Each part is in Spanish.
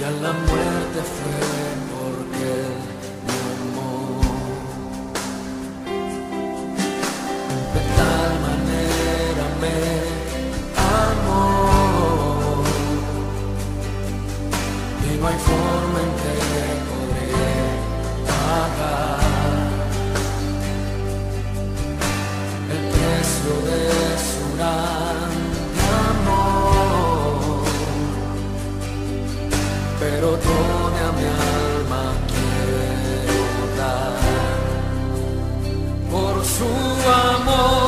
y a la muerte fue porque me amó. De tal manera me amó y no hay forma en pero toda mi alma quiero dar por su amor.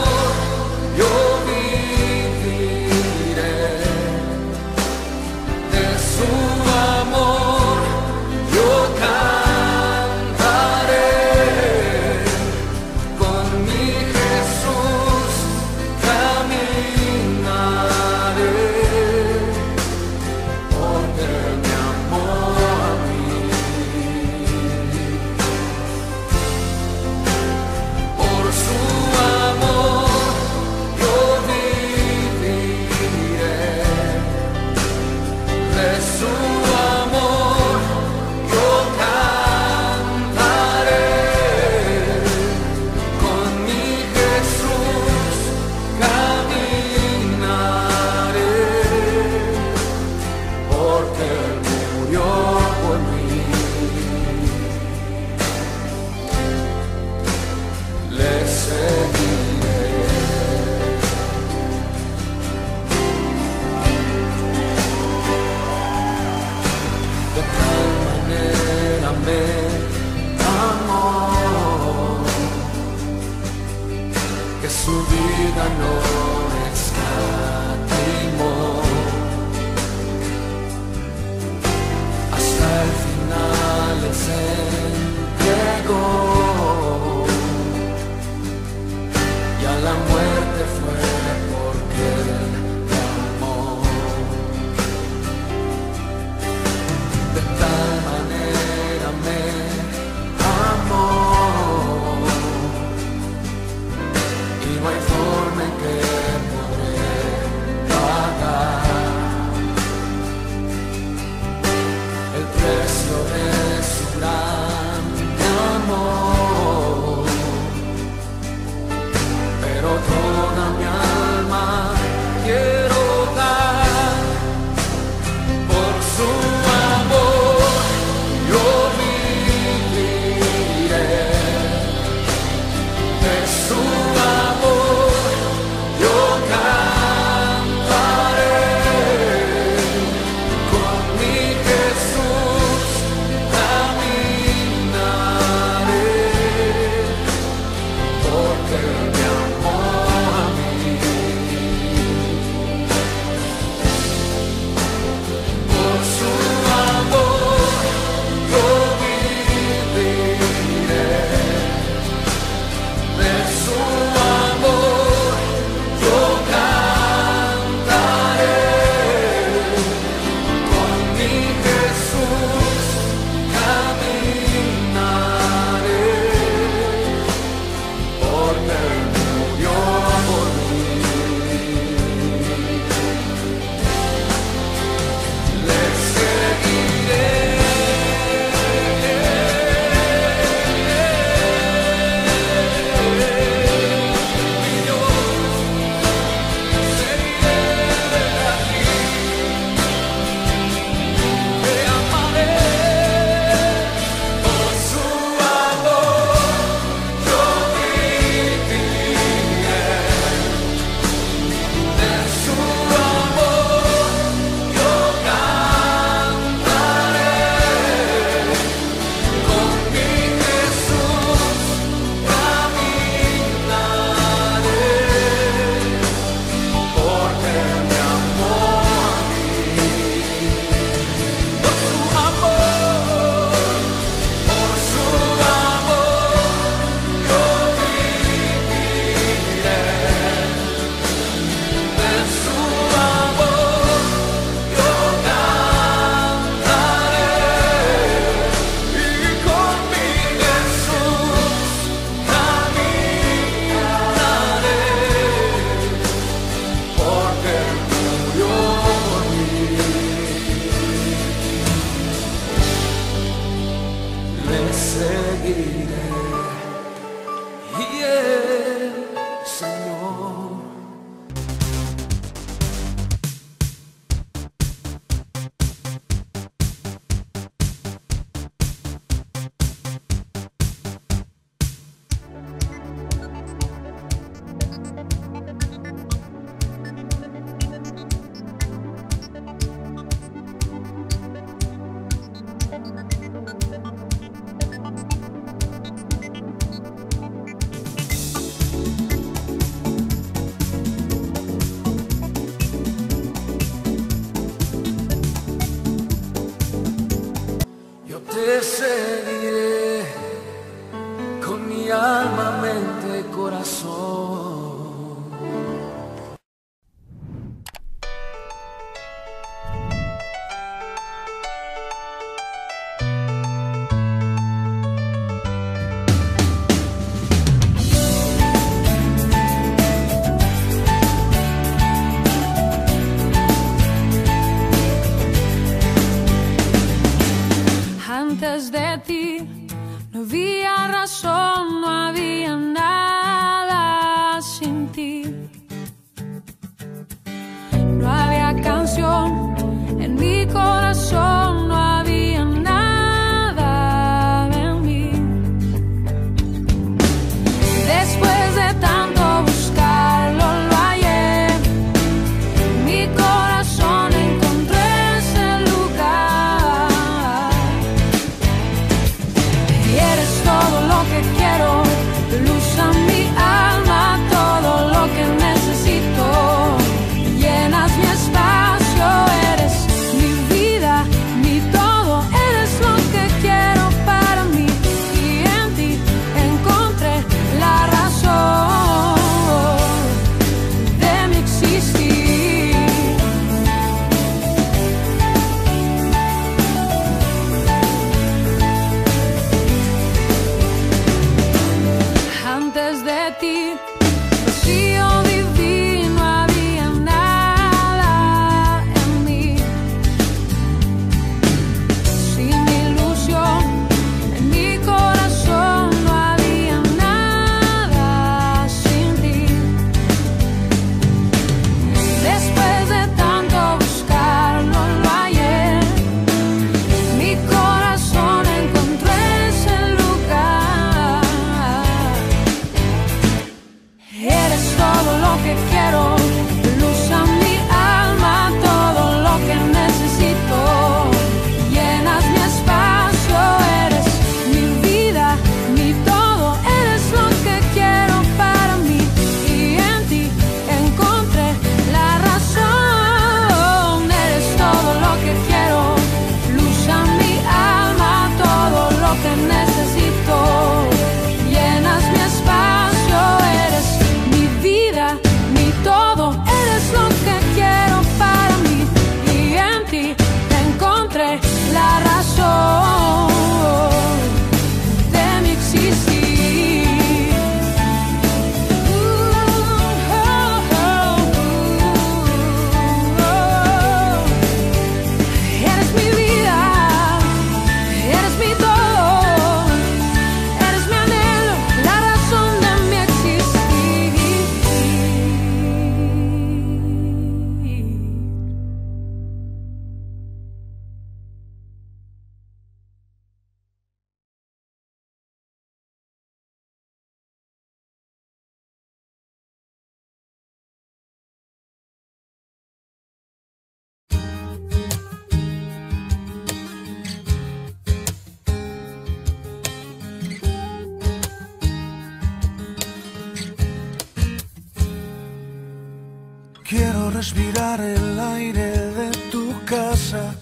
Respirar el aire de tu casa,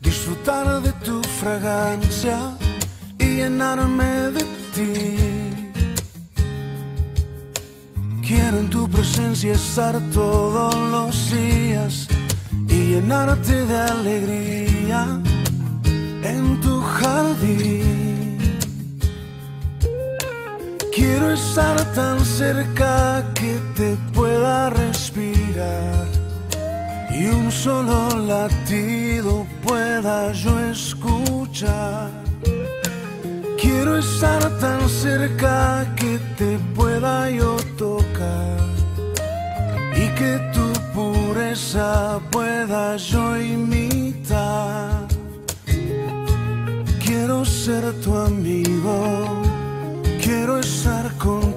disfrutar de tu fragancia y llenarme de ti. Quiero en tu presencia estar todos los días y llenarte de alegría en tu jardín. Quiero estar tan cerca que te pueda y un solo latido pueda yo escuchar. Quiero estar tan cerca que te pueda yo tocar y que tu pureza pueda yo imitar. Quiero ser tu amigo, quiero estar contigo.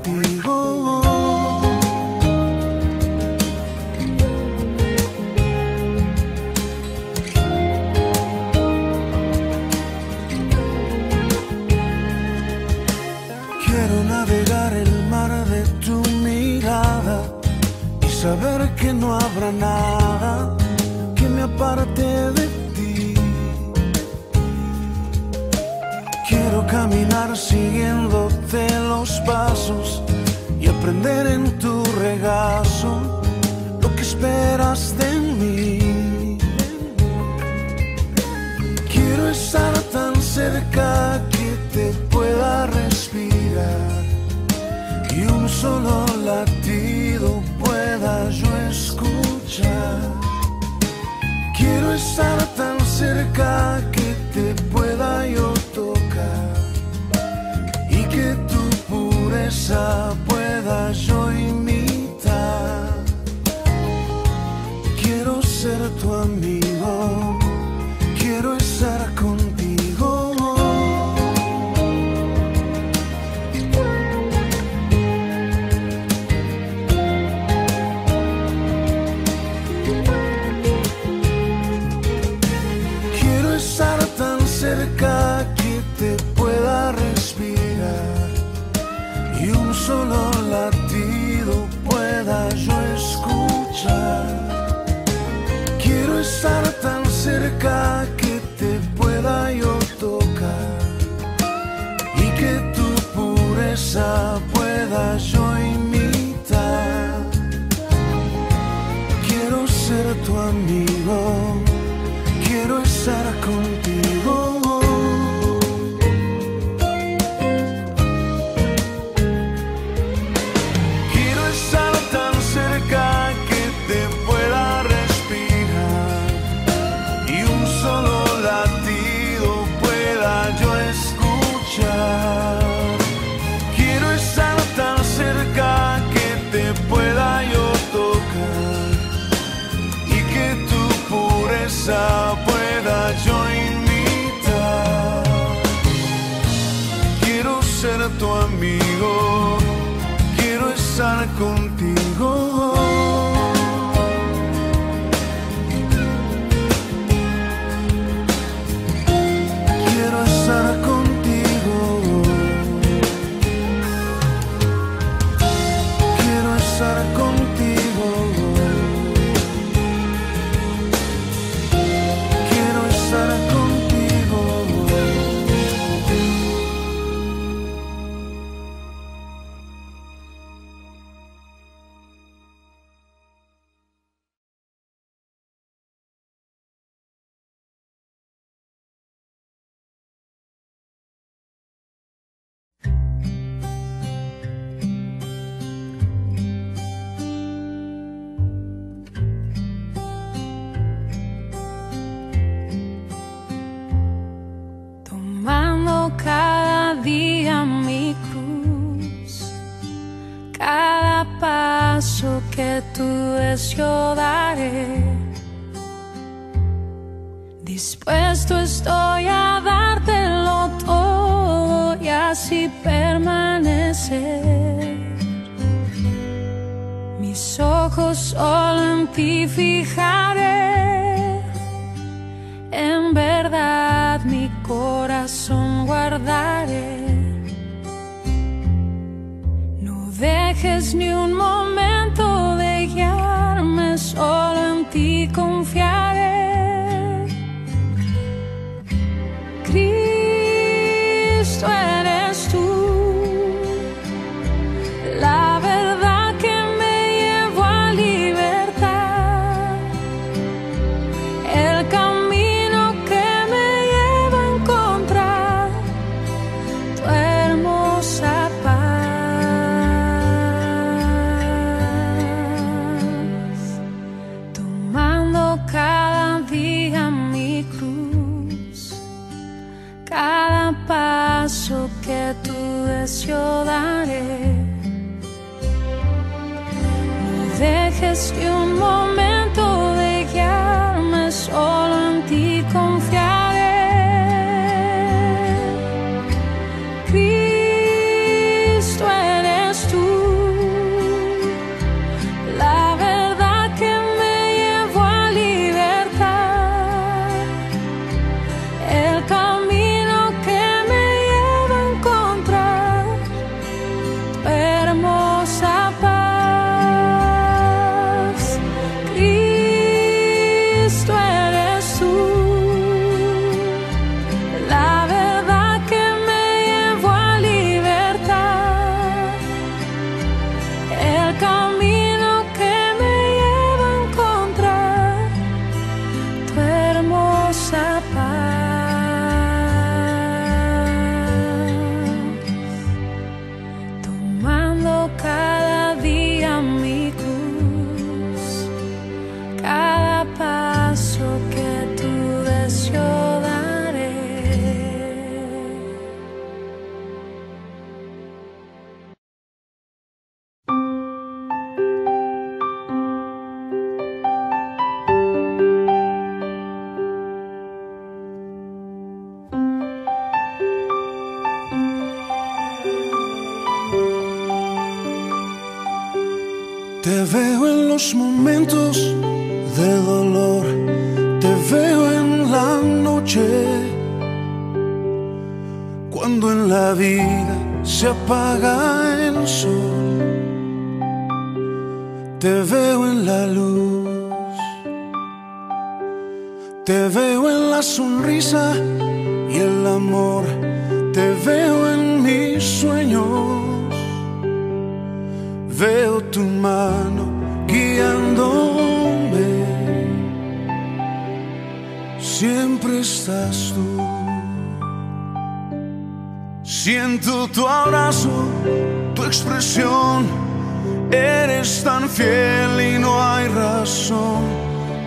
Saber que no habrá nada que me aparte de ti. Quiero caminar siguiéndote los pasos y aprender en tu regazo lo que esperas de mí. Quiero estar tan cerca que te pueda respirar y un solo latido yo escuchar. Quiero estar tan cerca que te pueda yo tocar y que tu pureza pueda yo imitar. Quiero ser tu amigo,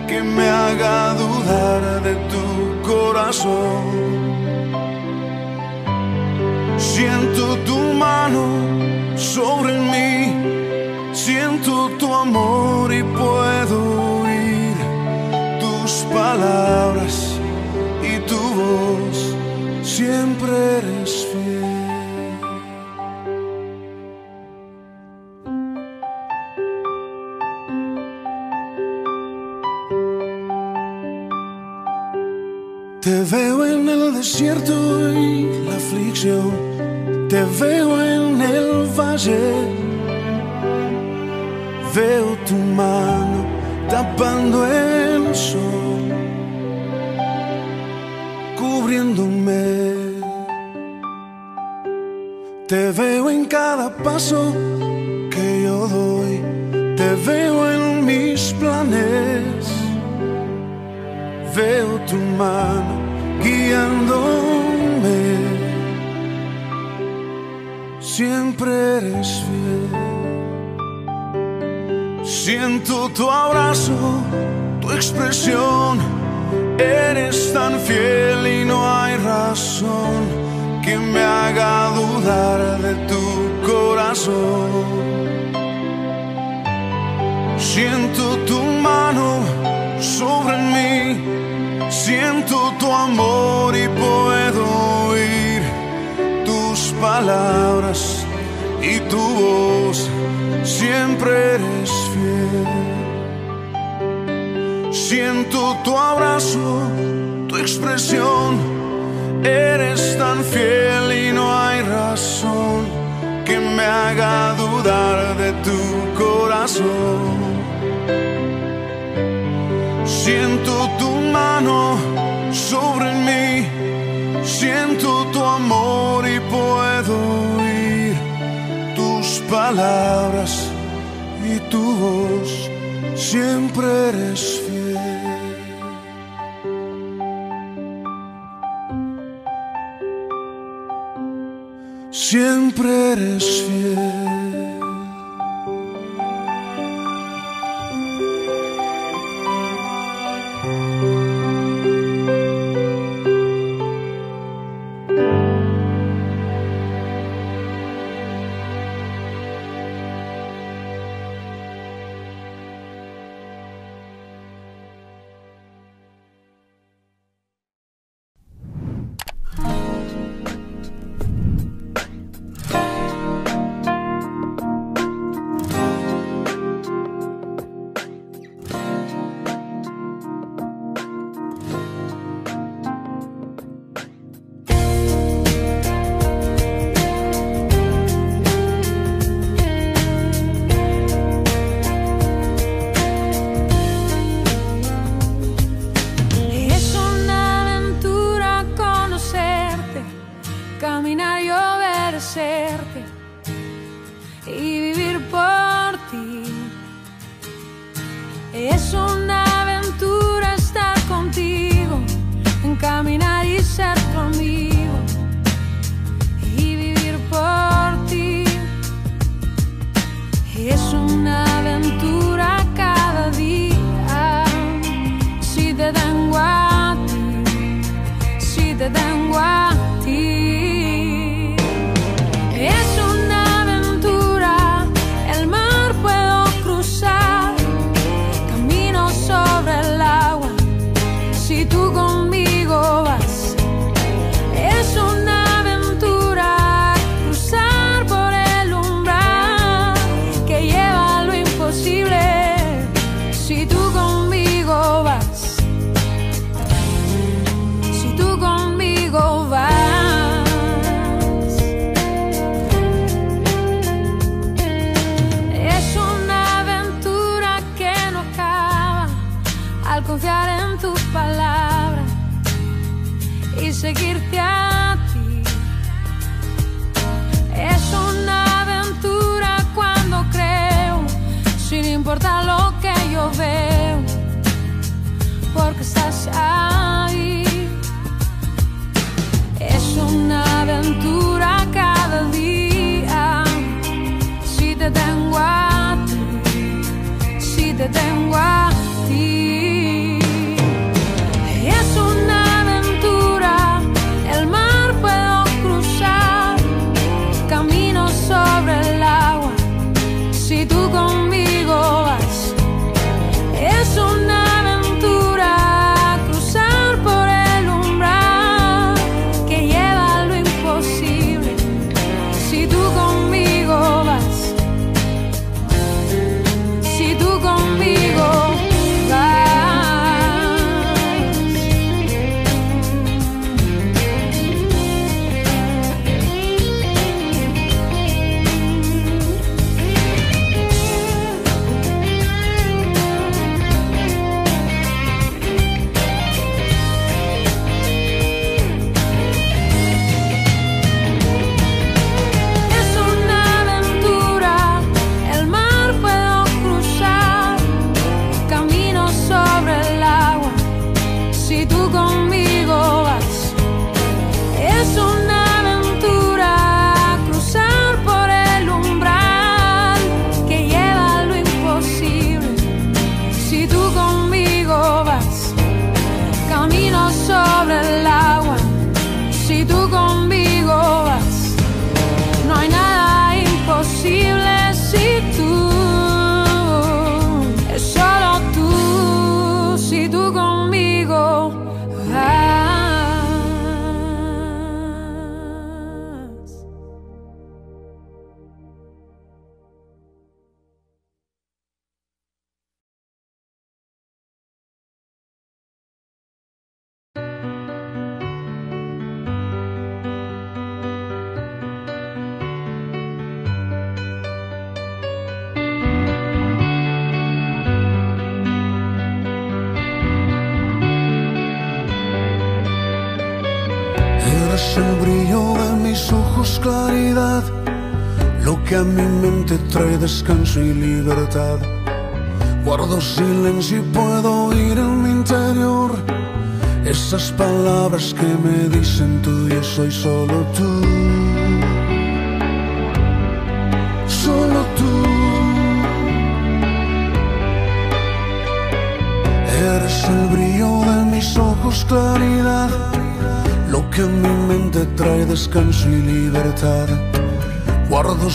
que me haga dudar de tu corazón. Siento tu mano sobre mí, siento tu amor y puedo oír tus palabras y tu voz, siempre desierto y la aflicción, te veo en el valle, veo tu mano tapando el sol, cubriéndome. Te veo en cada paso que yo doy, te veo en mis planes veo tu mano guiándome. Siempre eres fiel. Siento tu abrazo, tu expresión. Eres tan fiel y no hay razón que me haga dudar de tu corazón. Siento tu mano sobre mí, siento tu amor y puedo oír tus palabras y tu voz, siempre eres fiel. Siento tu abrazo, tu expresión, eres tan fiel y no hay razón que me haga dudar de tu corazón. Siento tu mano sobre mí, siento tu amor y puedo oír tus palabras y tu voz, siempre eres fiel. Siempre eres fiel.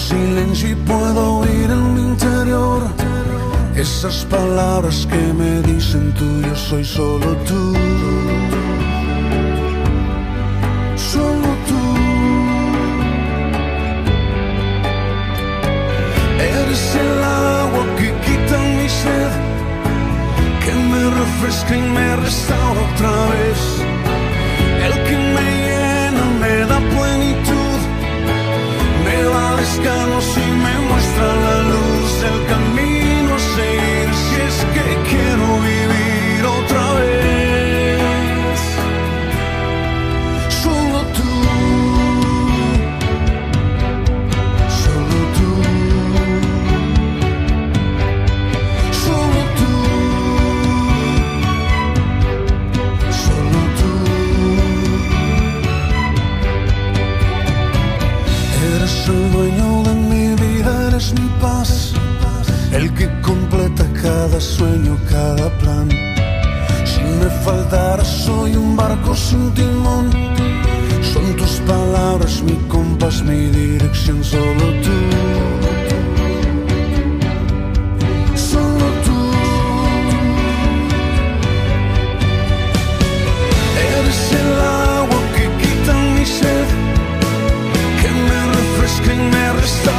silencio y puedo oír en mi interior esas palabras que me dicen tú, yo soy solo tú. completa cada sueño, cada plan. Si me faltara soy un barco sin timón. Son tus palabras, mi compás, mi dirección, solo tú. solo tú. Eres el agua que quita mi sed, que me restore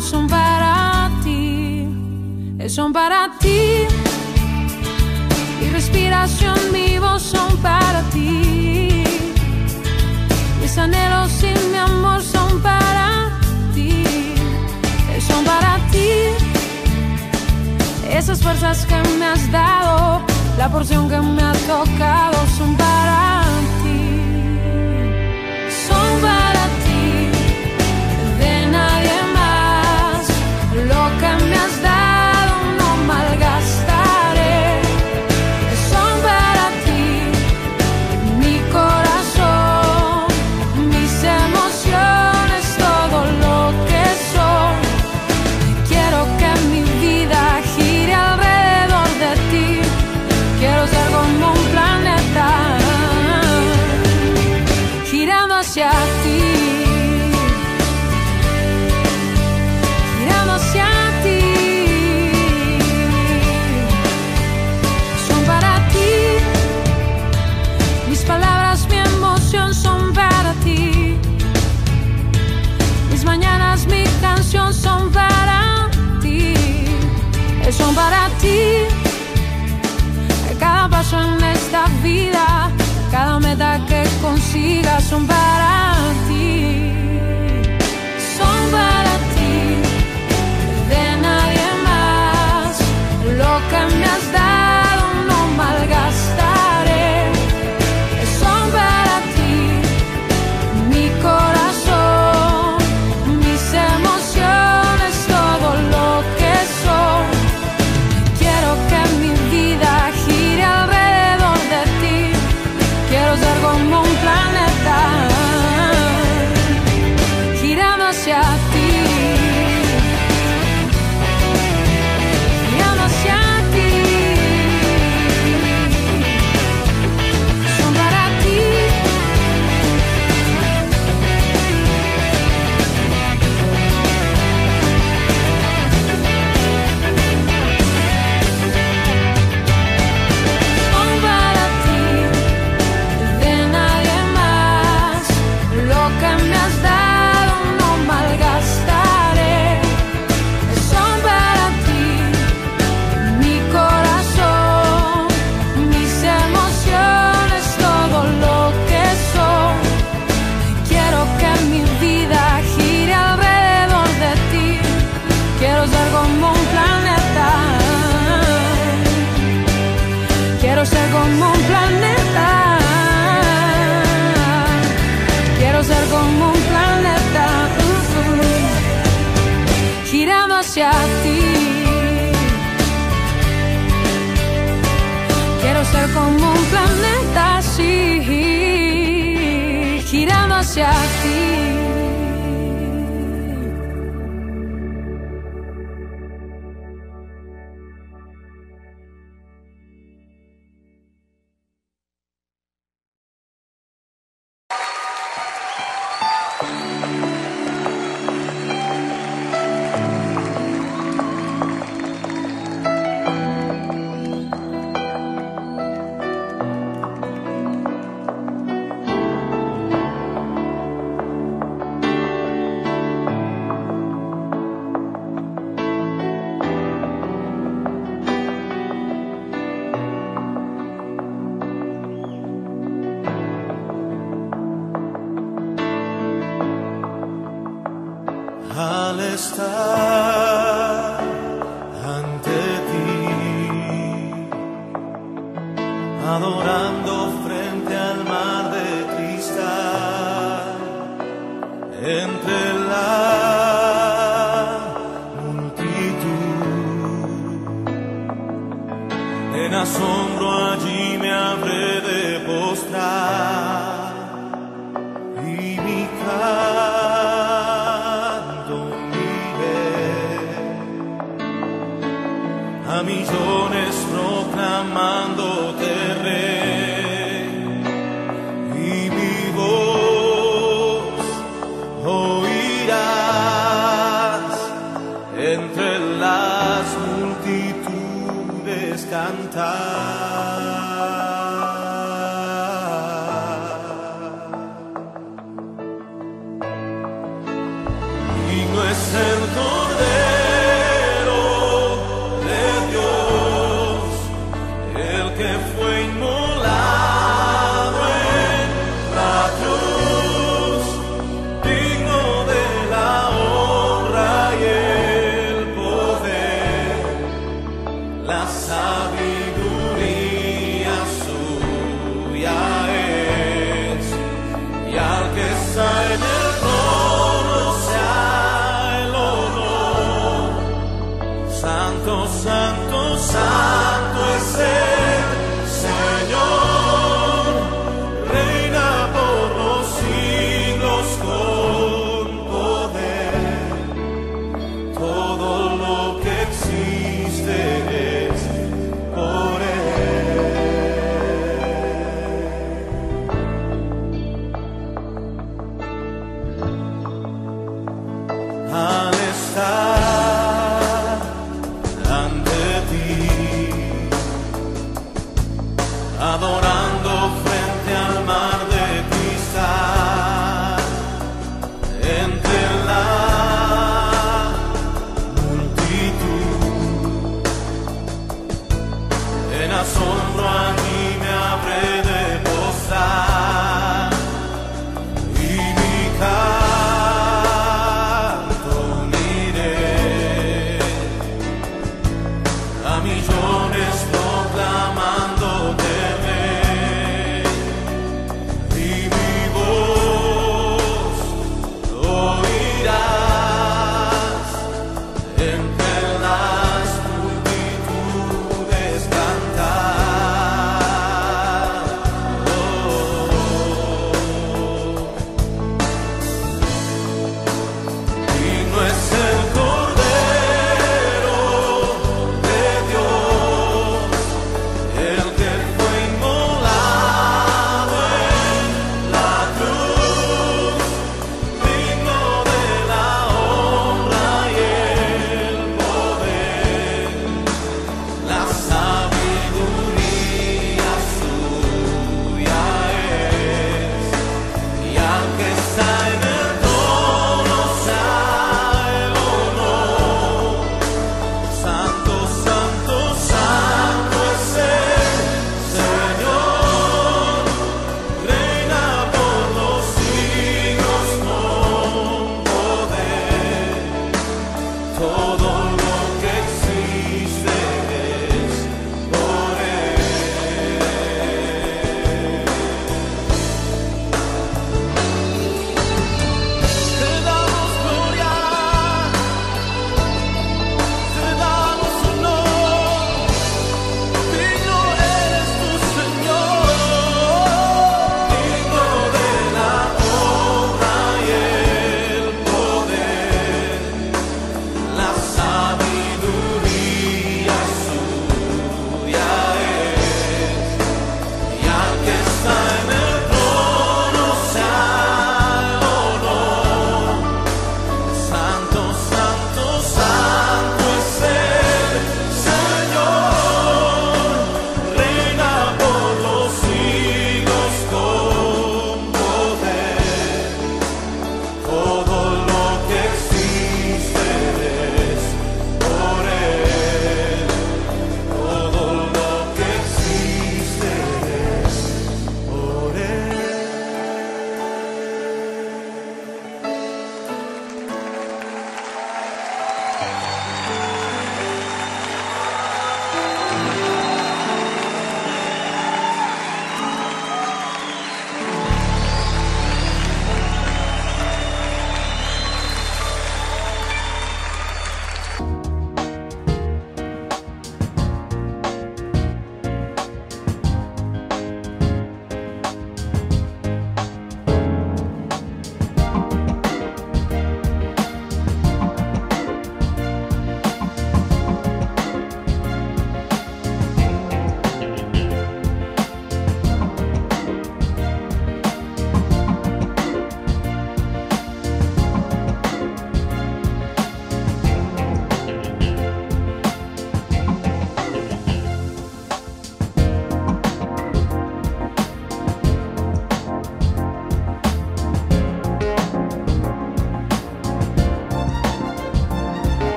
son para ti, eh, son para ti. Mi respiración, mi voz son para ti. Mis anhelos y mi amor son para ti, eh, son para ti. Esas fuerzas que me has dado, la porción que me ha tocado son para ti. me da que consigas un barato.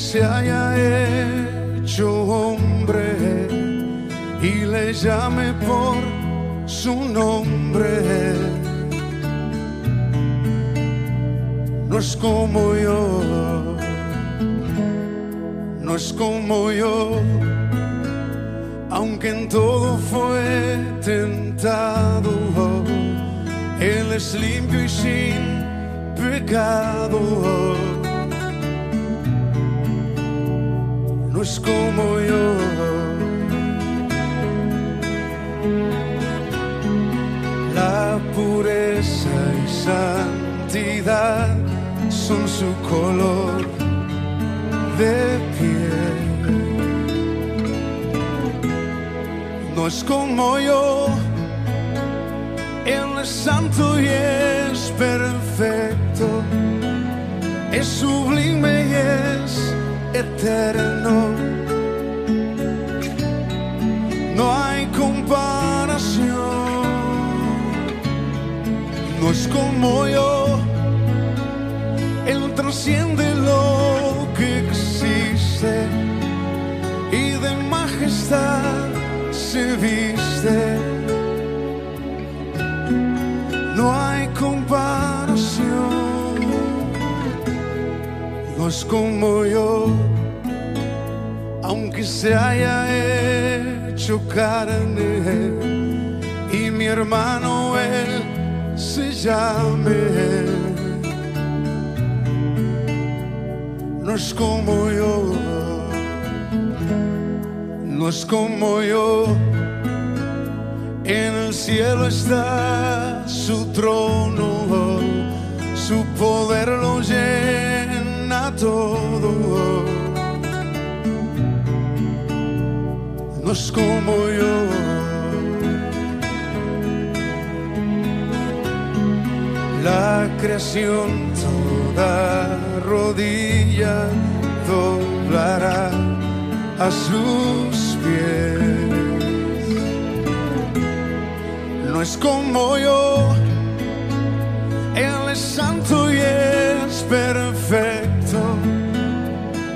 se. trasciende lo que existe y de majestad se viste. No hay comparación, no es como yo, aunque se haya hecho carne y mi hermano él se llame no es como yo, no es como yo. En el cielo está su trono, su poder lo llena todo. No es como yo. la creación toda rodilla doblará a sus pies. No es como yo, Él es santo y es perfecto,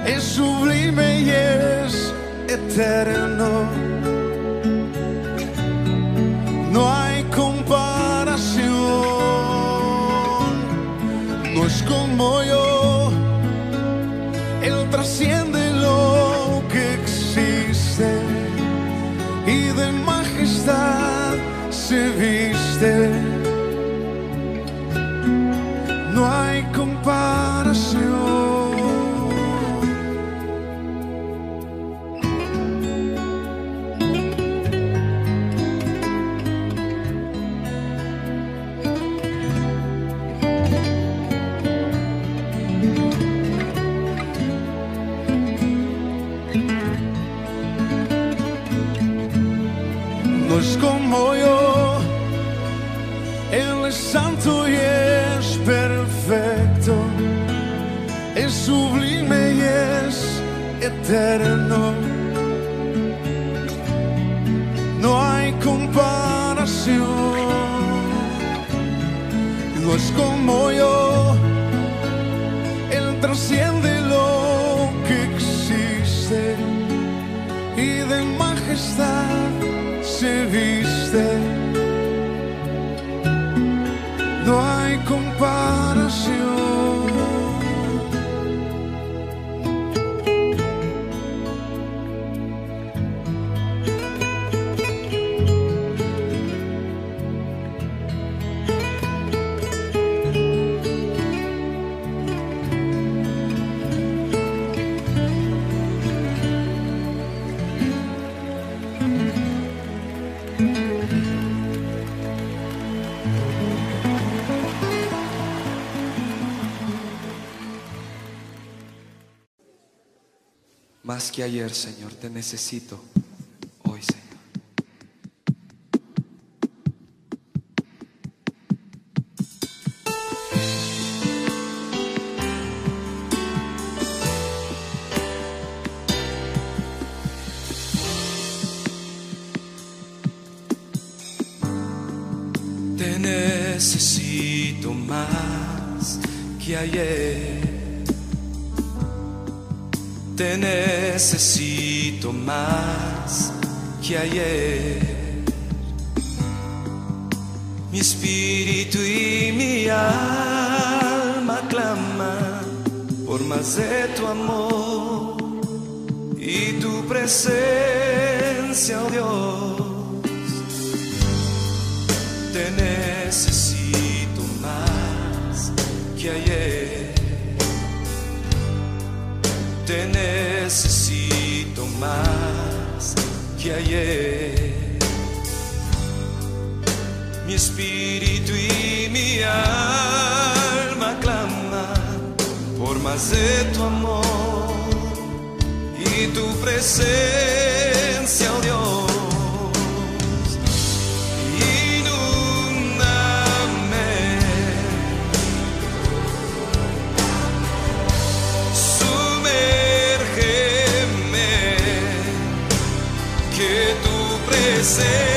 es sublime y es eterno that que ayer, Señor. Te necesito. más que ayer. Mi espíritu y mi alma claman por más de tu amor y tu presencia. say.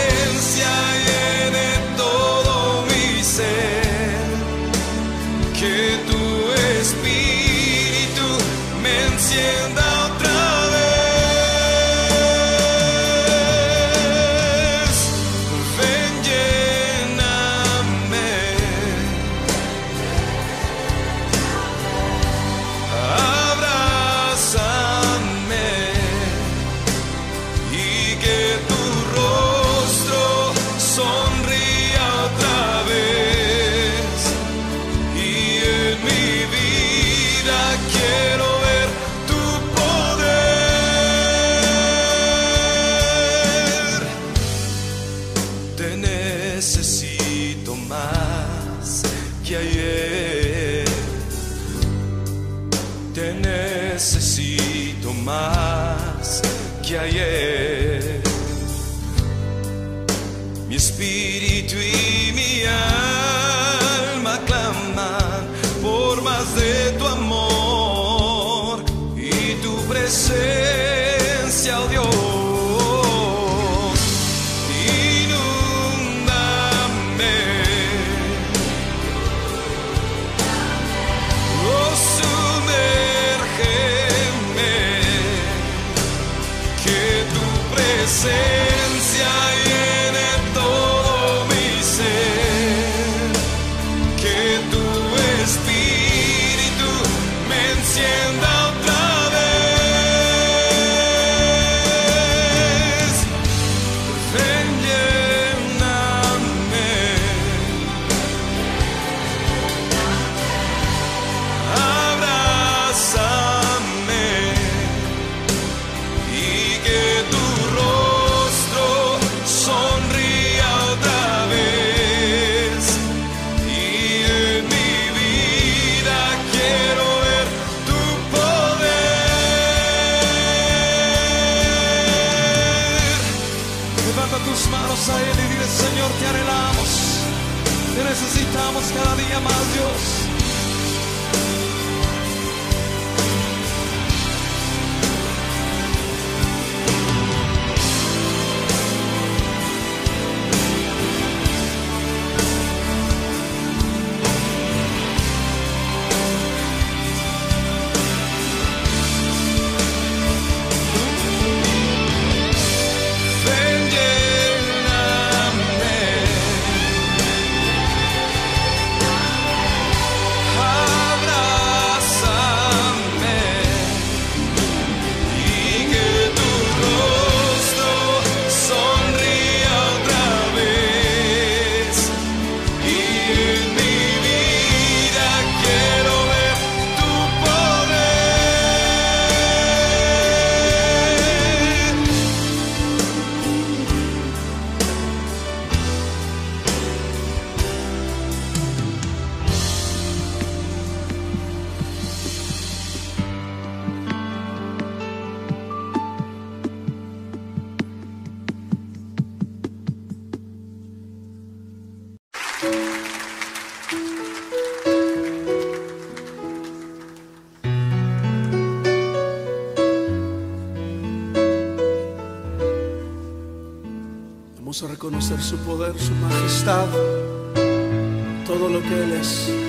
Todo lo que Él es.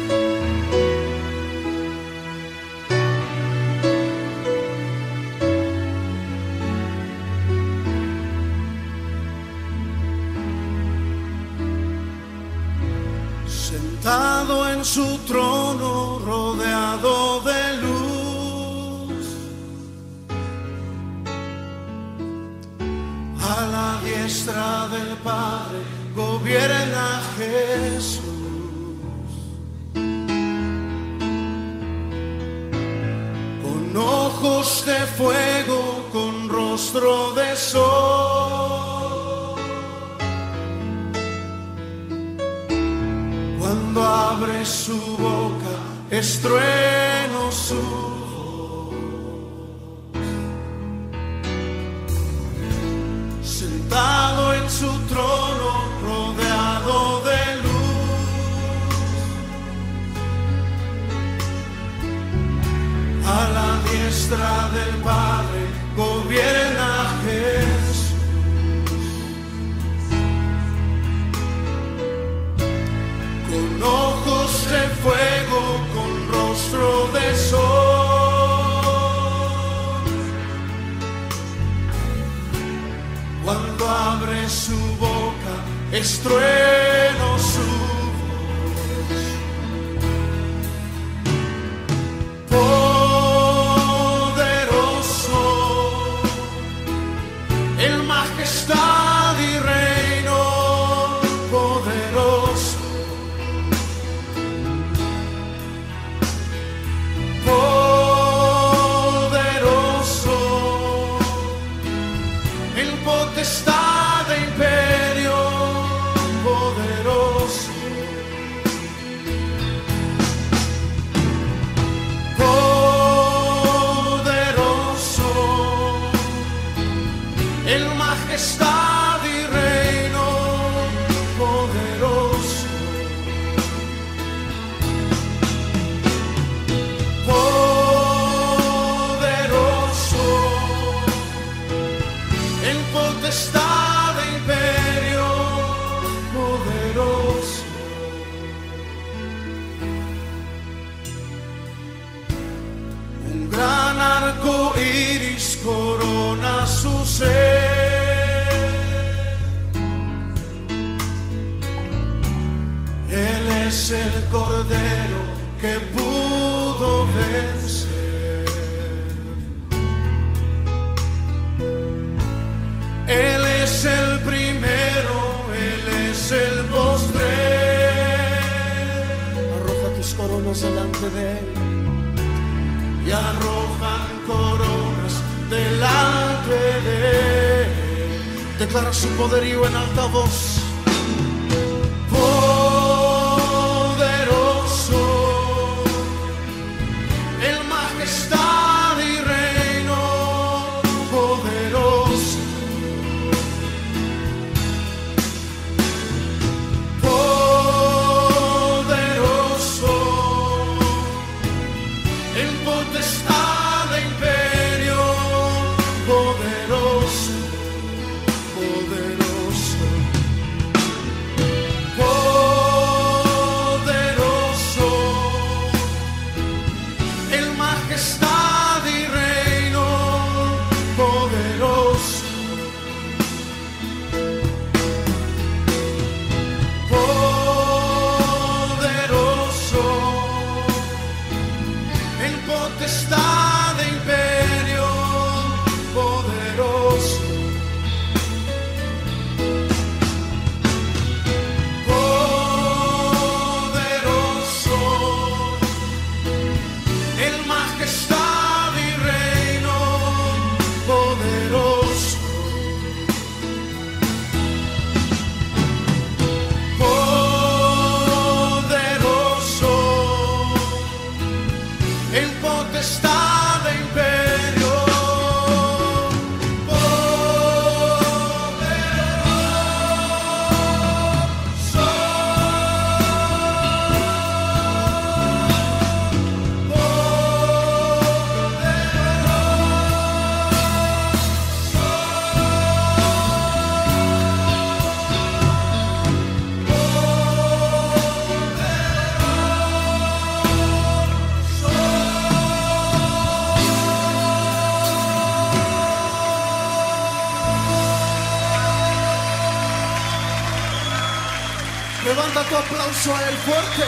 fuerte.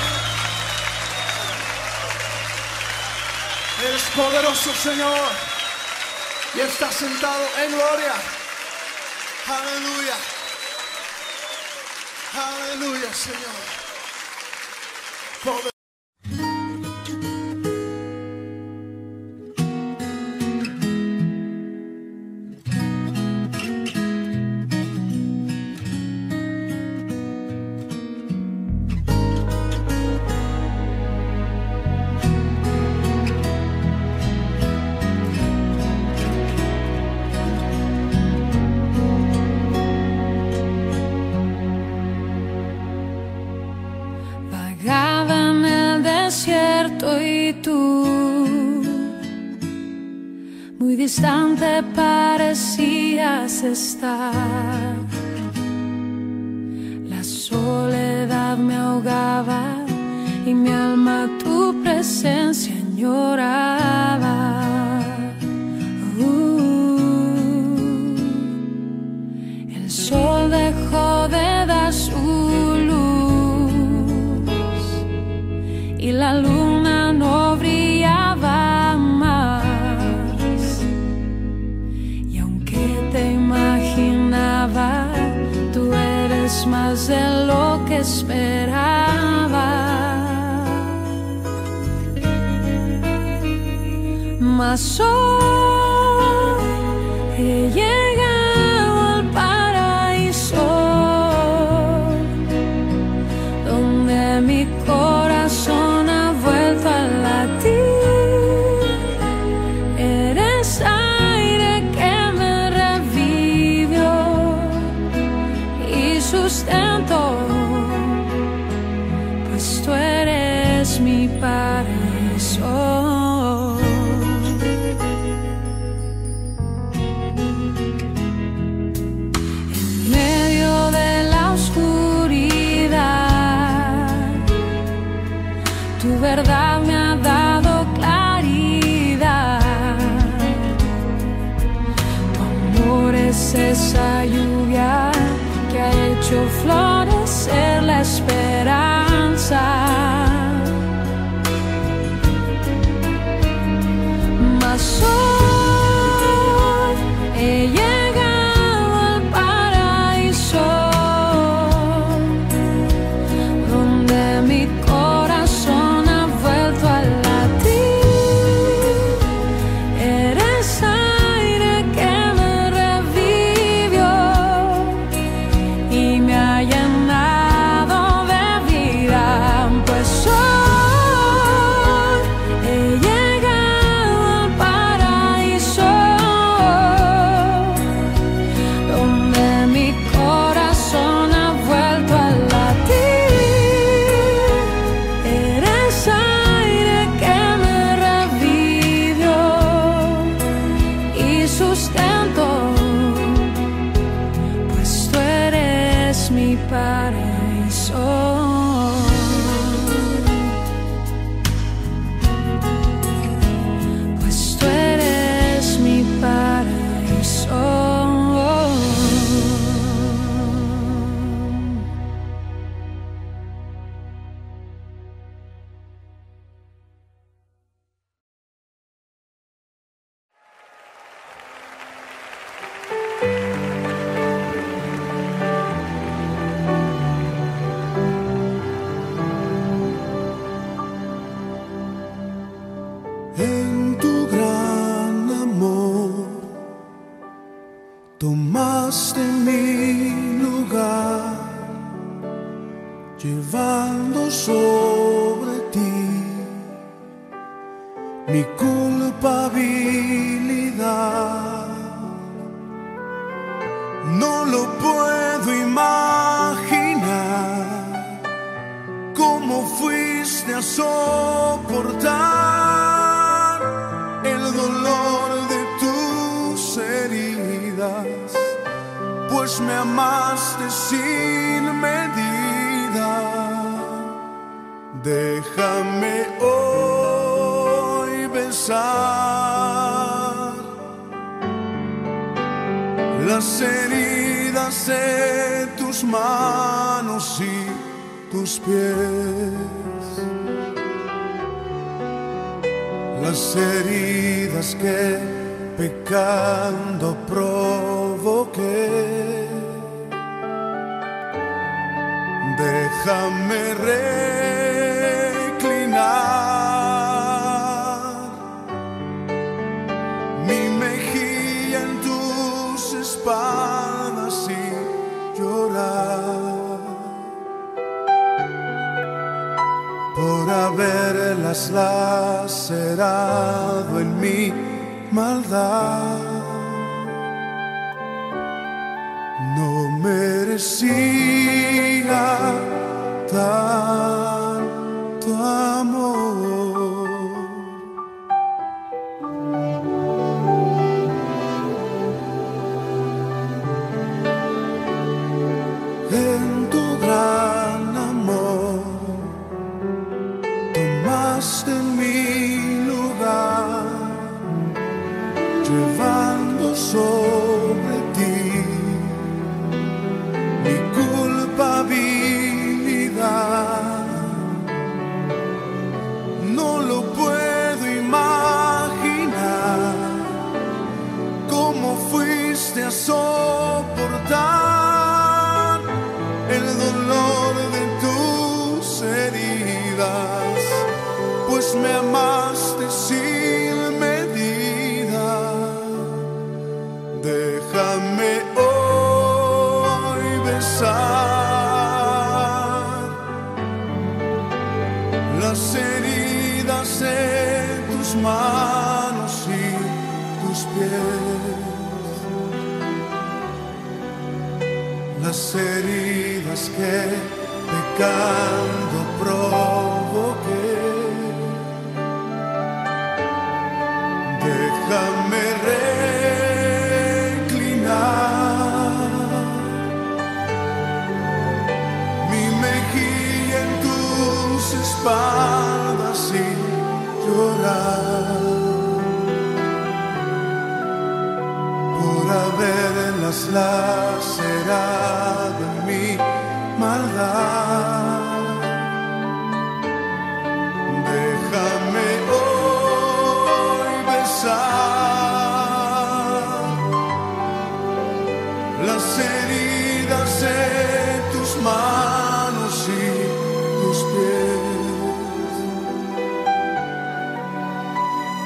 Eres poderoso, Señor. Y estás sentado en gloria. Aleluya. Aleluya, Señor. distante parecías estar. La soledad me ahogaba y mi alma tu presencia añoraba. I soul para eso.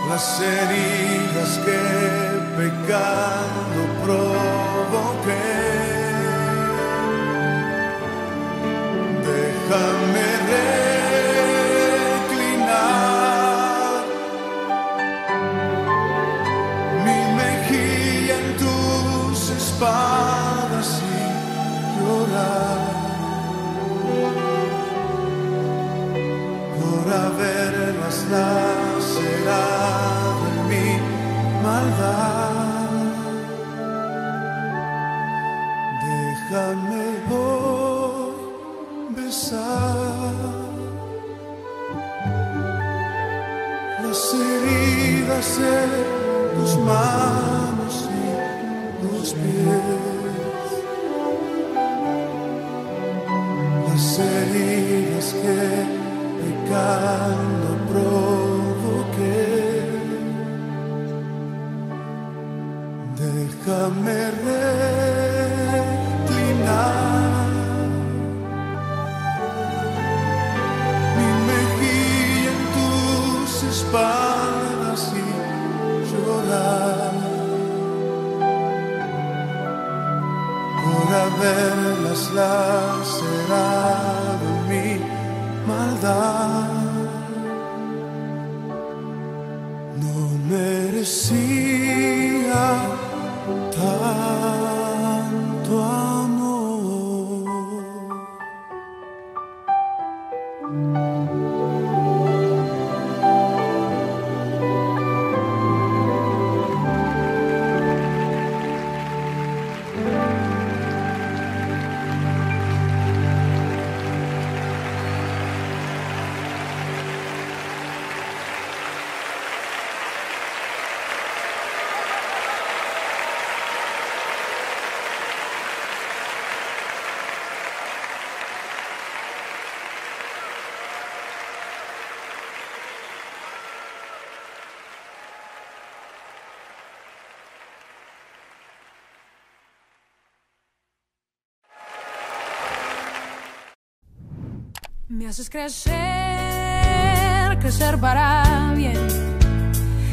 las heridas que pecando provoqué. Déjame reclinar mi mejilla en tus espadas y llorar. Por haberlas dado será de mi maldad. Déjame hoy besar las heridas en tus manos. Me haces crecer, crecer para bien.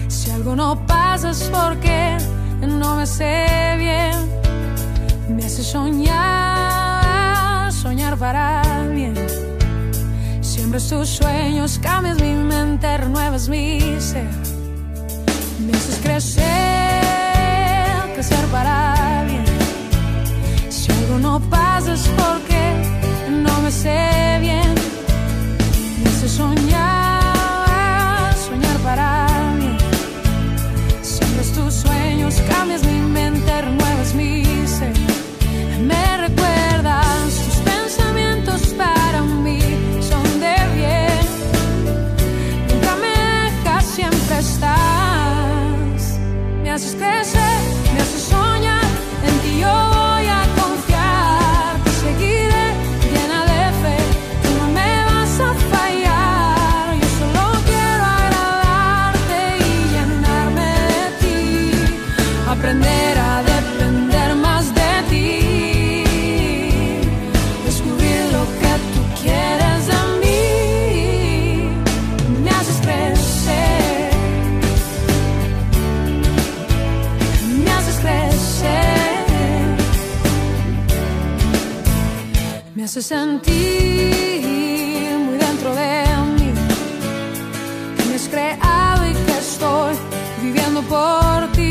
Si algo no pasa es porque no me sé bien. Me haces soñar, soñar para bien. Siempre tus sueños, cambias mi mente, renuevas mi ser. Me haces crecer, crecer para bien. Si algo no pasa es porque no me sé bien soñar, soñar para mí. Siempre tus sueños, cambias mi mente, renuevas mi Eso sentí muy dentro de mí, que me has creado y que estoy viviendo por ti.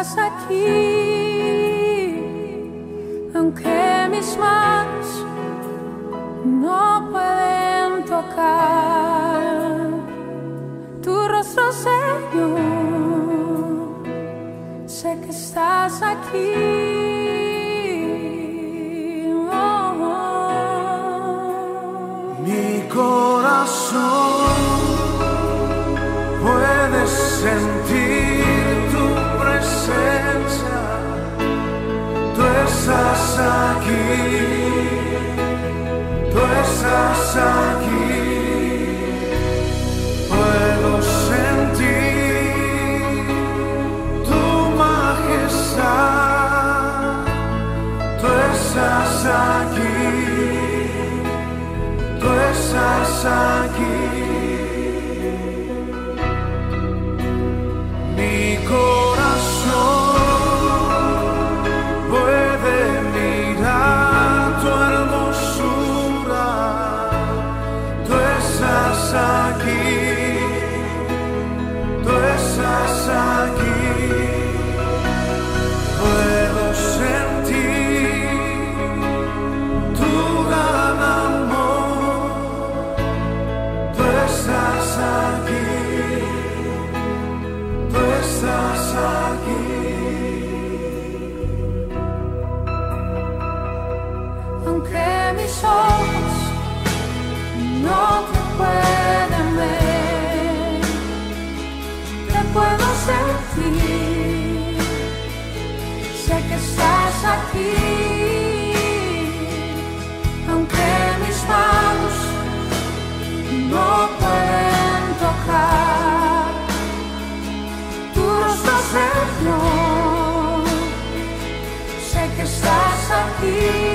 estás aquí, aunque mis manos no pueden tocar tu rostro, Señor, sé que estás aquí. Εσάκη, το Εσάσακι που έδωσε τη του Μαχεσά το Εσάσακι, το Εσάσακι You.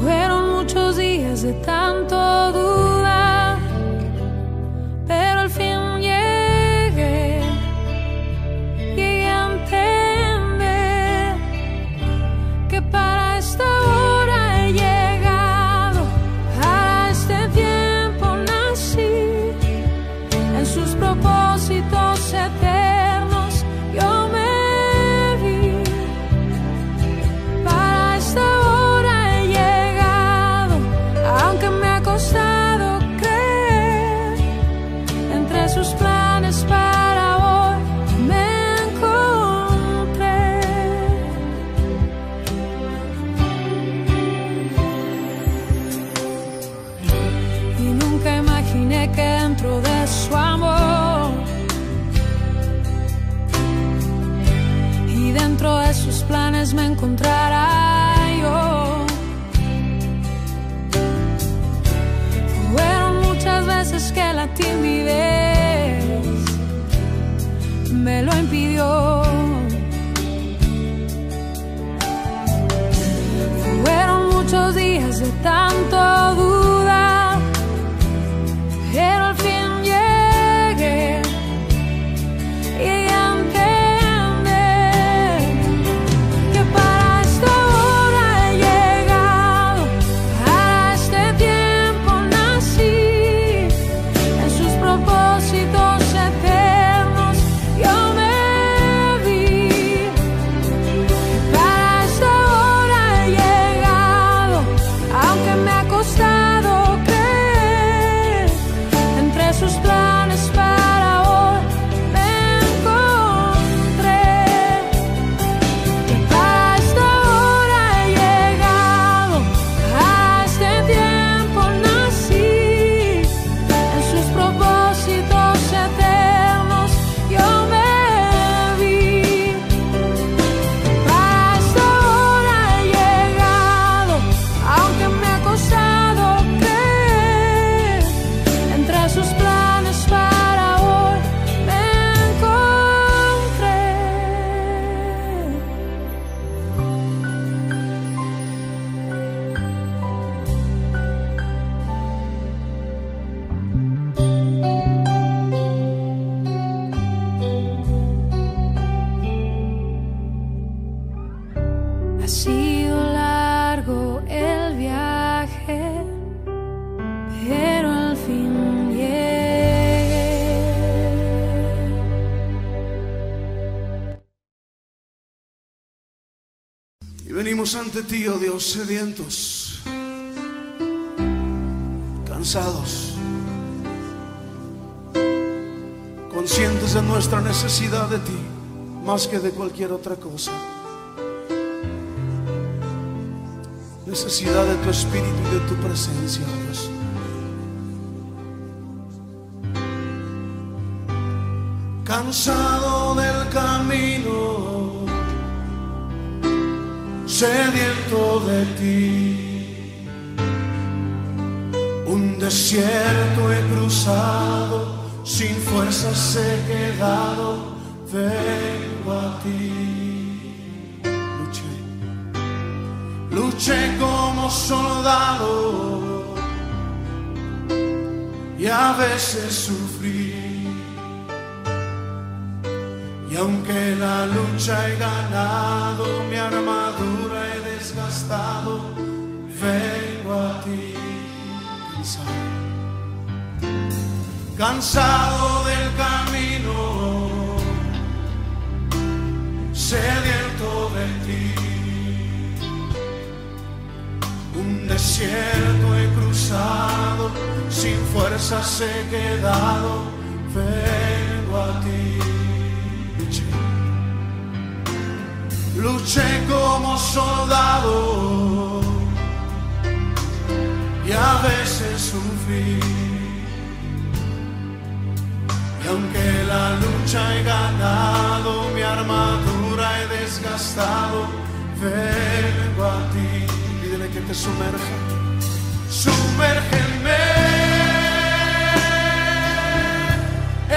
Fueron muchos días de tanto duda, días ti, oh Dios, sedientos, cansados, conscientes de nuestra necesidad de ti, más que de cualquier otra cosa. Necesidad de tu espíritu y de tu presencia, oh Dios. Cansado del camino sediento de ti. Un desierto he cruzado, sin fuerzas he quedado, vengo a ti. Luché, luché como soldado y a veces sufrí. Y aunque la lucha he ganado, mi armadura he desgastado, vengo a ti cansado, del camino, sediento de ti. Un desierto he cruzado, sin fuerzas he quedado, vengo a ti. Luché como soldado y a veces sufrí. Y aunque la lucha he ganado, mi armadura he desgastado, vengo a ti. Pídele que te sumerja. Sumérgeme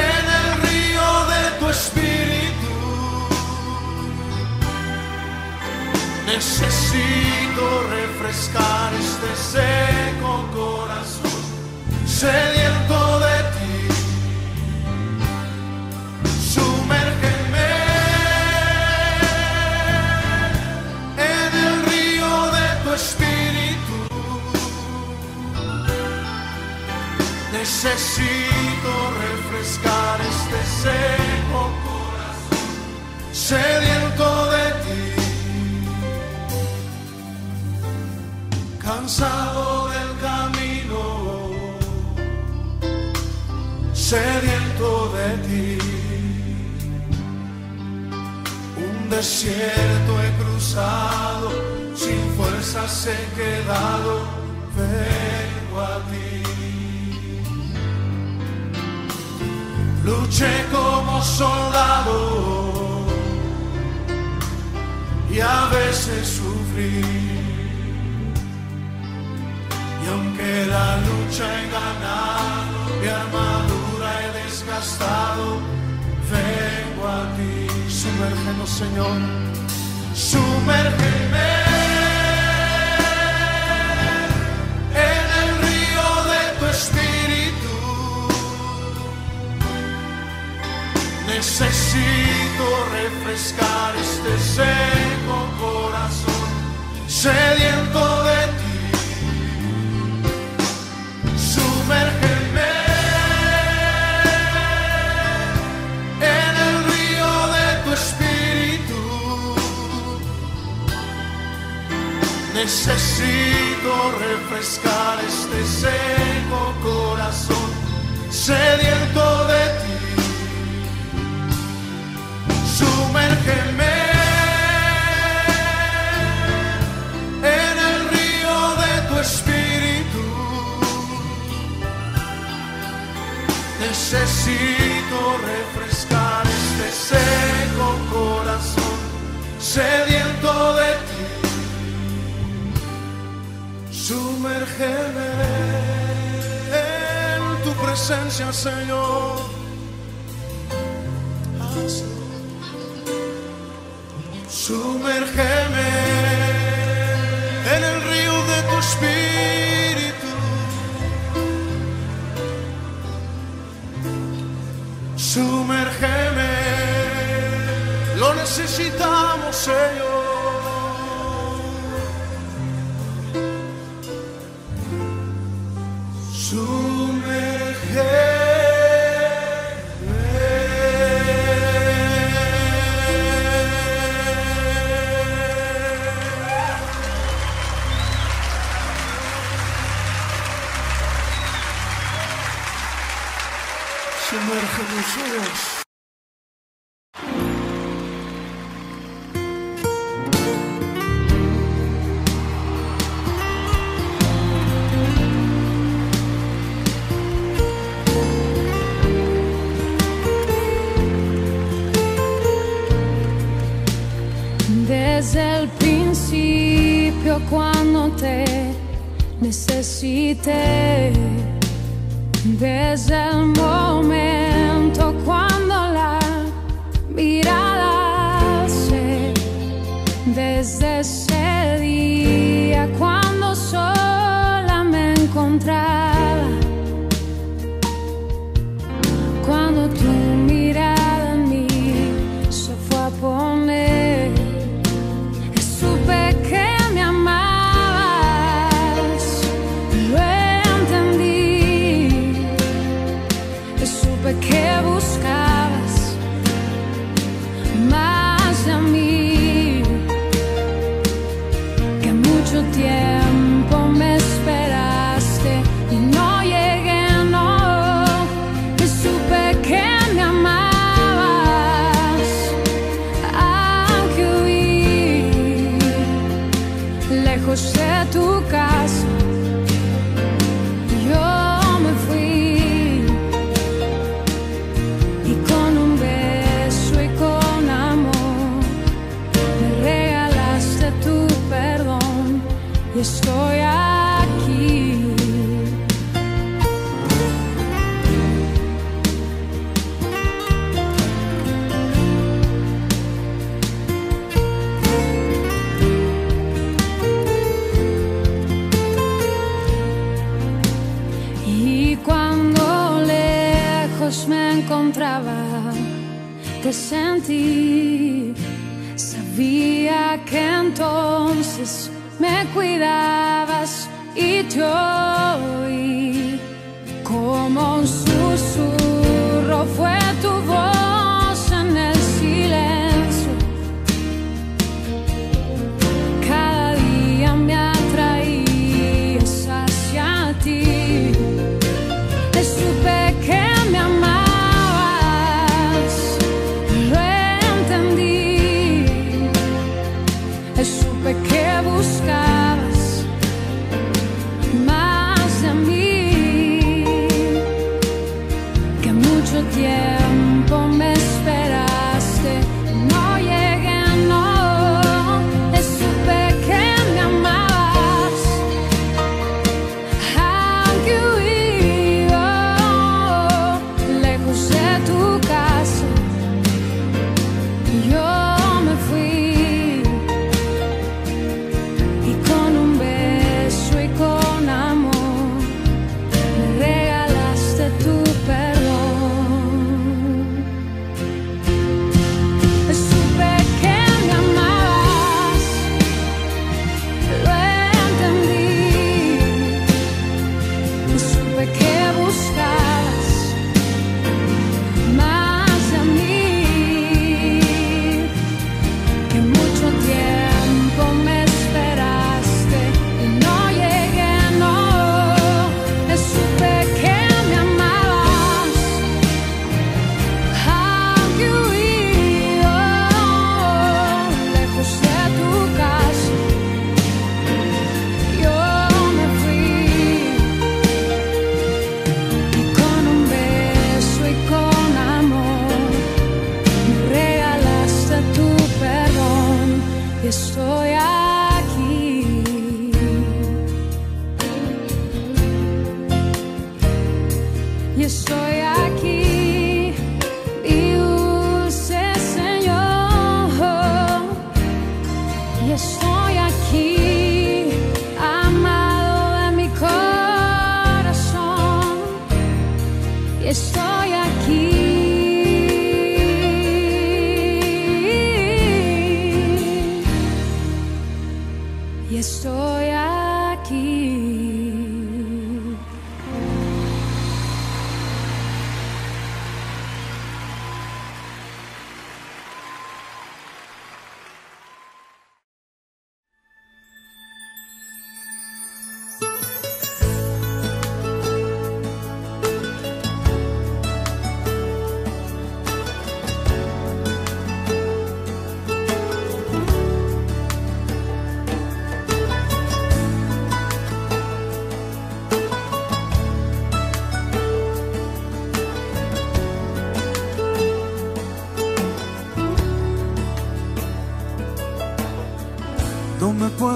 en el río de tu espíritu. Necesito refrescar este seco corazón, sediento de ti. Sumérgeme en el río de tu espíritu. Necesito refrescar este seco corazón, sediento de ti. Cansado del camino, sediento de ti. Un desierto he cruzado, sin fuerzas he quedado, vengo a ti. Luché como soldado y a veces sufrí. Aunque la lucha he ganado, mi armadura he desgastado, vengo a ti. Sumérgenos, Señor, sumérgeme en el río de tu espíritu. Necesito refrescar este seco corazón, sediento de ti. Necesito refrescar este seco corazón, sediento de ti. Sumérgeme Necesito refrescar este seco corazón, sediento de ti. Sumérgeme en tu presencia, Señor. Sumérgeme en el río de tu espíritu. Sumérgeme, lo necesitamos, Señor. Dios. Desde el principio cuando te necesité, desde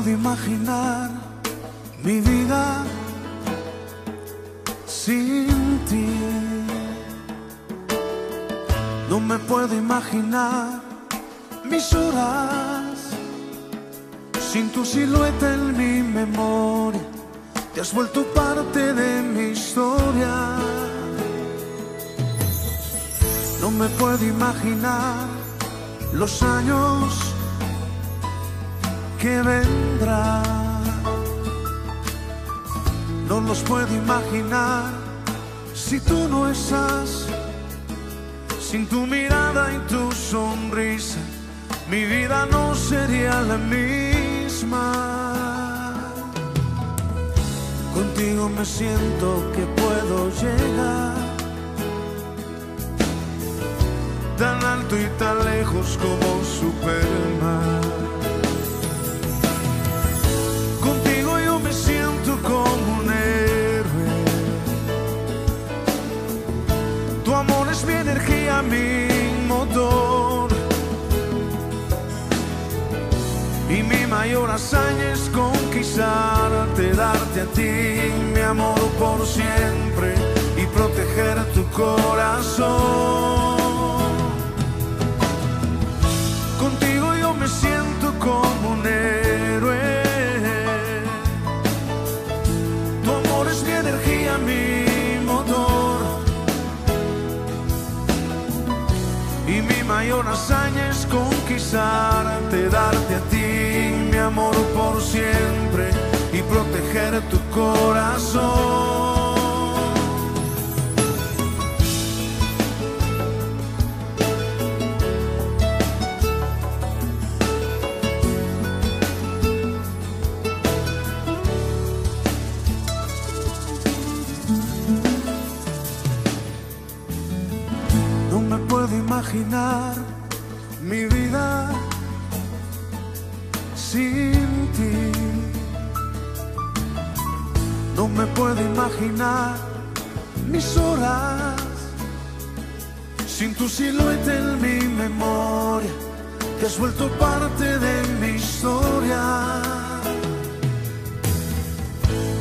Me puedo imaginar mi vida sin ti. No me puedo imaginar mis horas sin tu silueta en mi memoria. Te has vuelto parte de mi historia. No me puedo imaginar los años que vendrá. No los puedo imaginar si tú no estás. Sin tu mirada y tu sonrisa, mi vida no sería la misma. Contigo me siento que puedo llegar tan alto y tan lejos como Superman. Mi motor. Y mi mayor hazaña es conquistarte, darte a ti mi amor por siempre y proteger tu corazón. Mayor hazaña es conquistarte, darte a ti mi amor por siempre y proteger tu corazón. No me puedo imaginar mis horas sin tu silueta en mi memoria, que has vuelto parte de mi historia.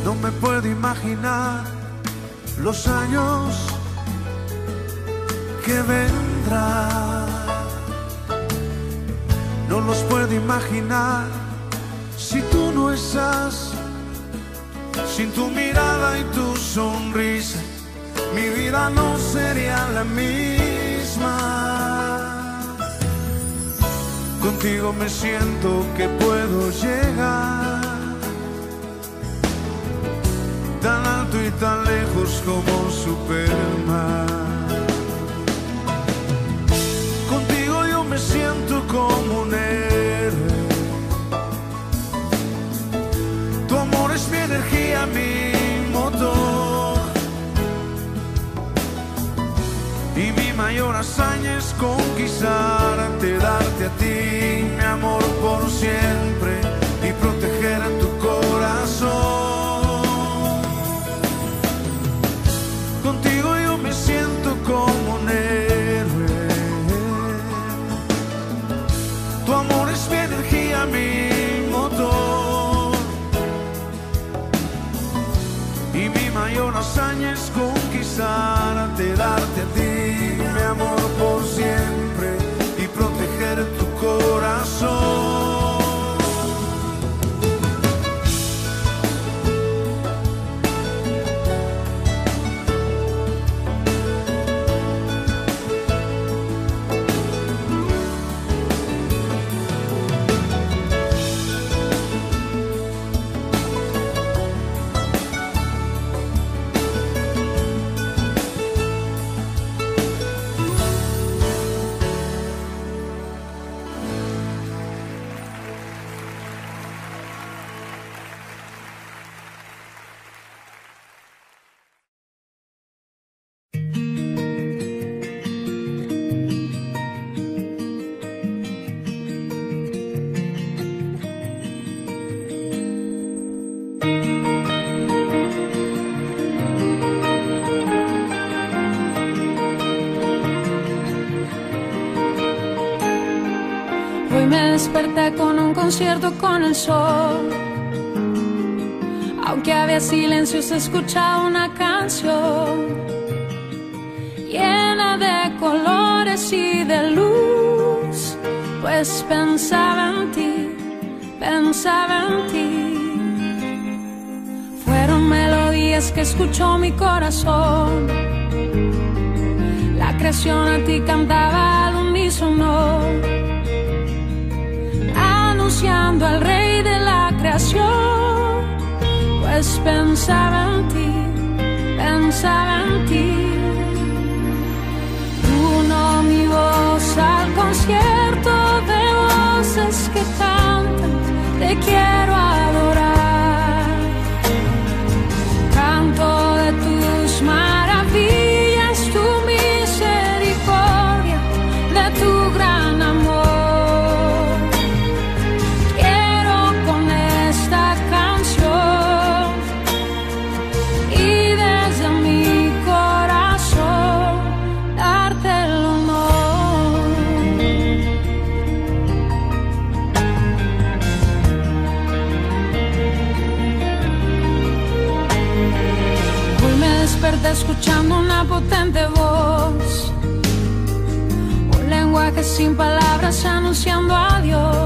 No me puedo imaginar los años que vendrán. No los puedo imaginar si tú no estás, sin tu mirada y tu sonrisa, mi vida no sería la misma. Contigo me siento que puedo llegar tan alto y tan lejos como Superman. Contigo yo me siento como un héroe. Mi motor. Y mi mayor hazaña es conquistarte, darte a ti mi amor por siempre y proteger mayor hazaña es conquistarte, darte a ti desperté con un concierto con el sol. Aunque había silencio, se escuchaba una canción llena de colores y de luz. Pues pensaba en ti, pensaba en ti. Fueron melodías que escuchó mi corazón. La creación a ti cantaba al unísono anunciando al rey de la creación, pues pensaba en ti, pensaba en ti. Uno mi voz al concierto de voces que cantan, te quiero adorar. Potente voz, un lenguaje sin palabras anunciando a Dios.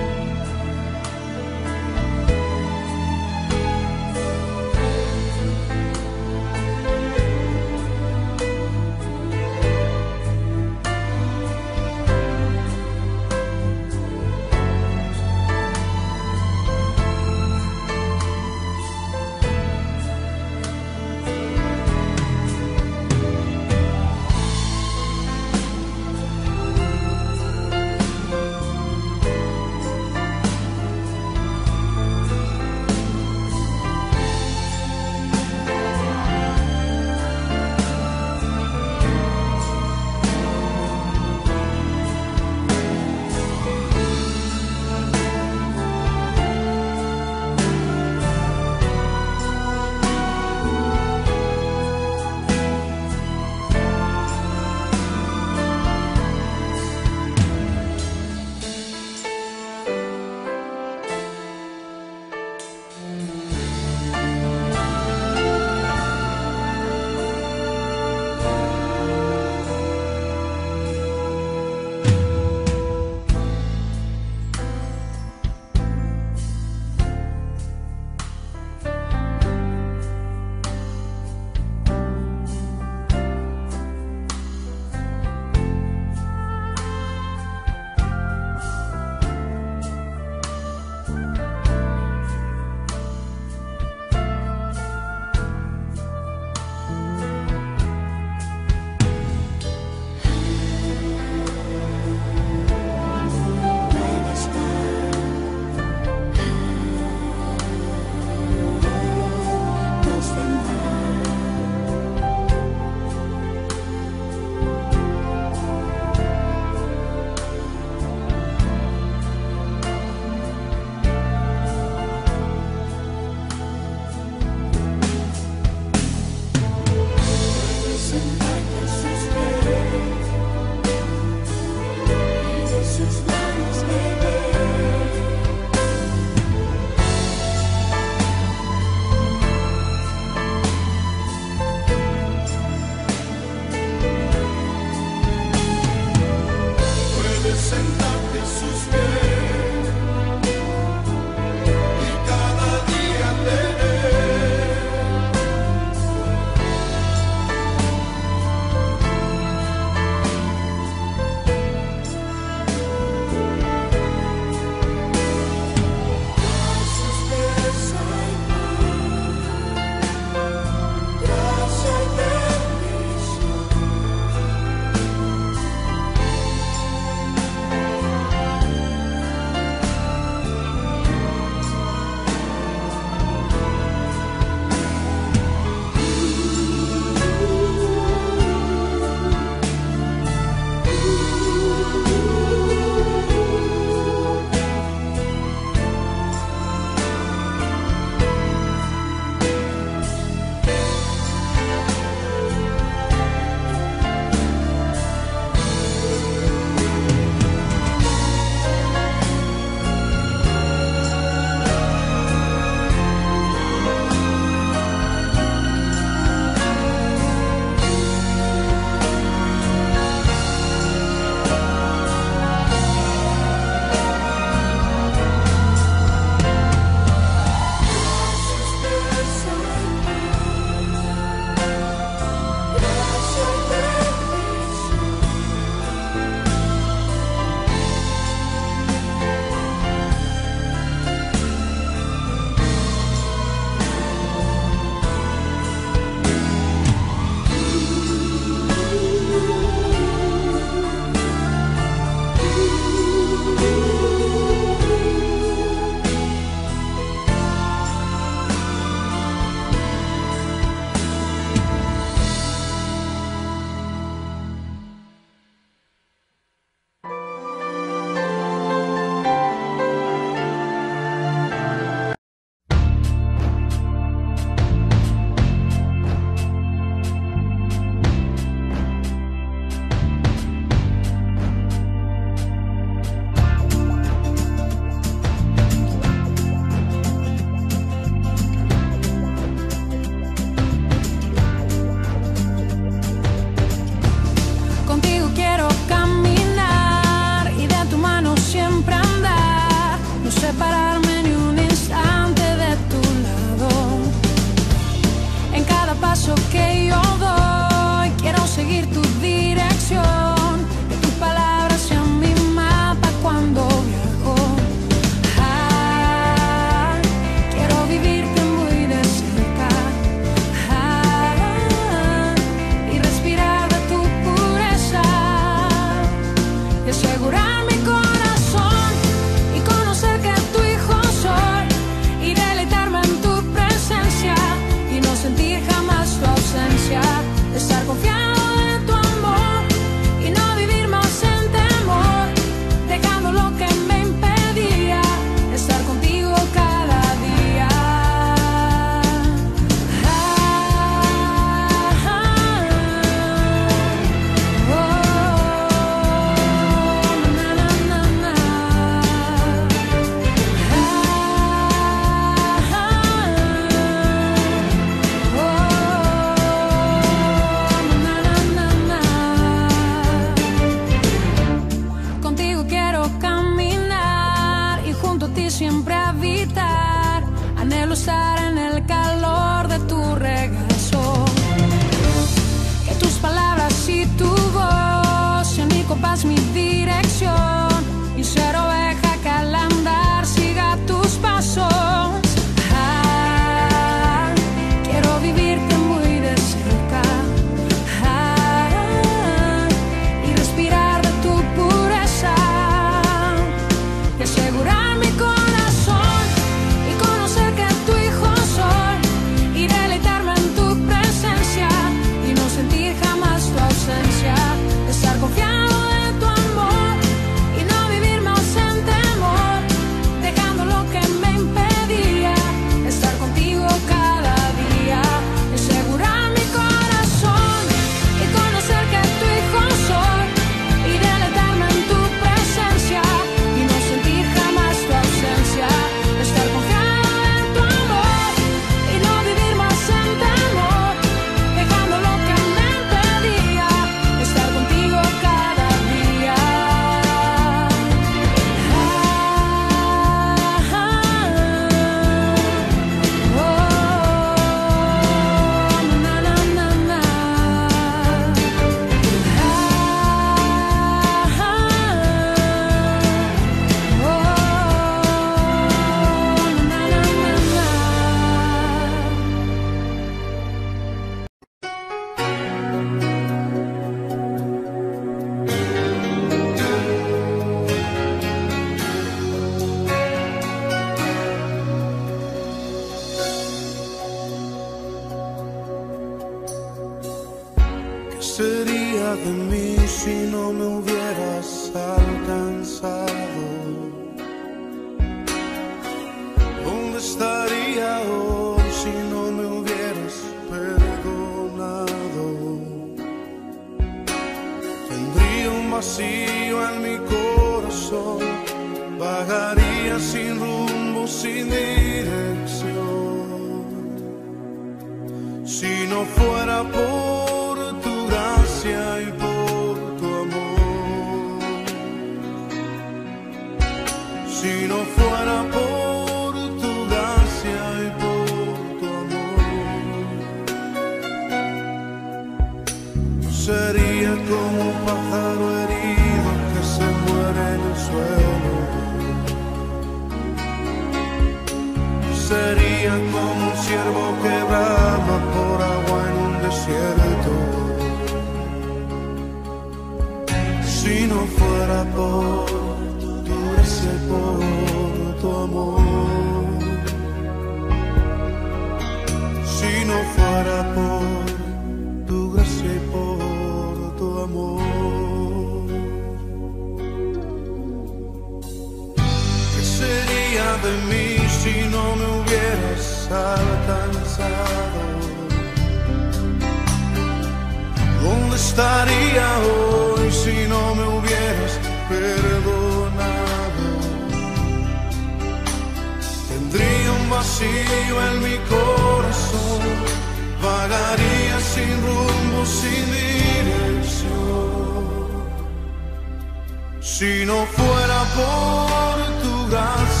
Fuera por tu gracia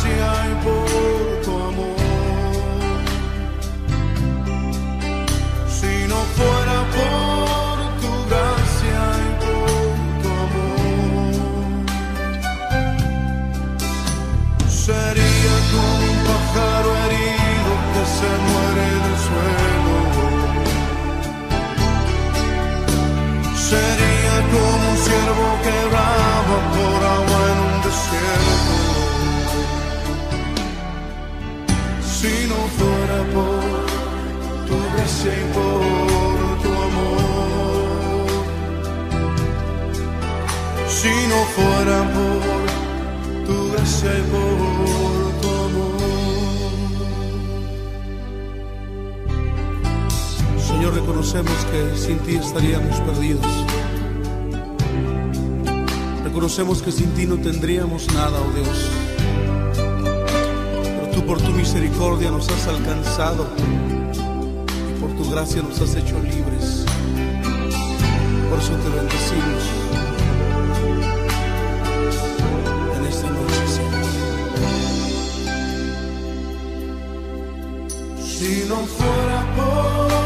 reconocemos que sin ti estaríamos perdidos. Reconocemos que sin ti no tendríamos nada, oh Dios. Pero tú por tu misericordia nos has alcanzado y por tu gracia nos has hecho libres. Por eso te bendecimos. Si no fuera por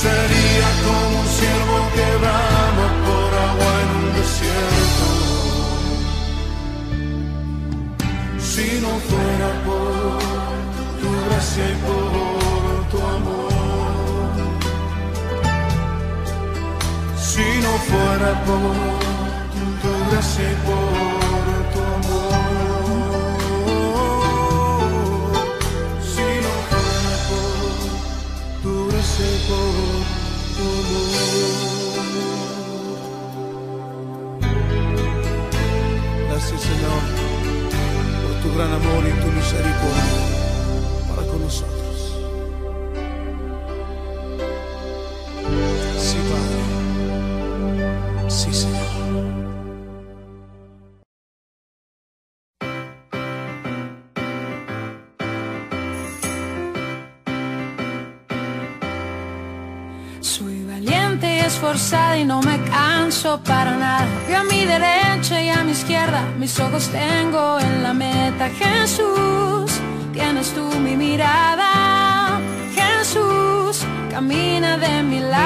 Sería como un ciervo que brama por agua en un desierto. Si no fuera por tu gracia y por tu amor. Si no fuera por tu gracia y por tu gran amor y tu misericordia para con nosotros. Sí, Padre. Sí, Señor. Soy valiente y esforzada y no me canso para nada. Y a mi derecha y a mi izquierda, mis ojos tengo en la meta. Jesús, tienes tú mi mirada. Jesús, camina de mi lado.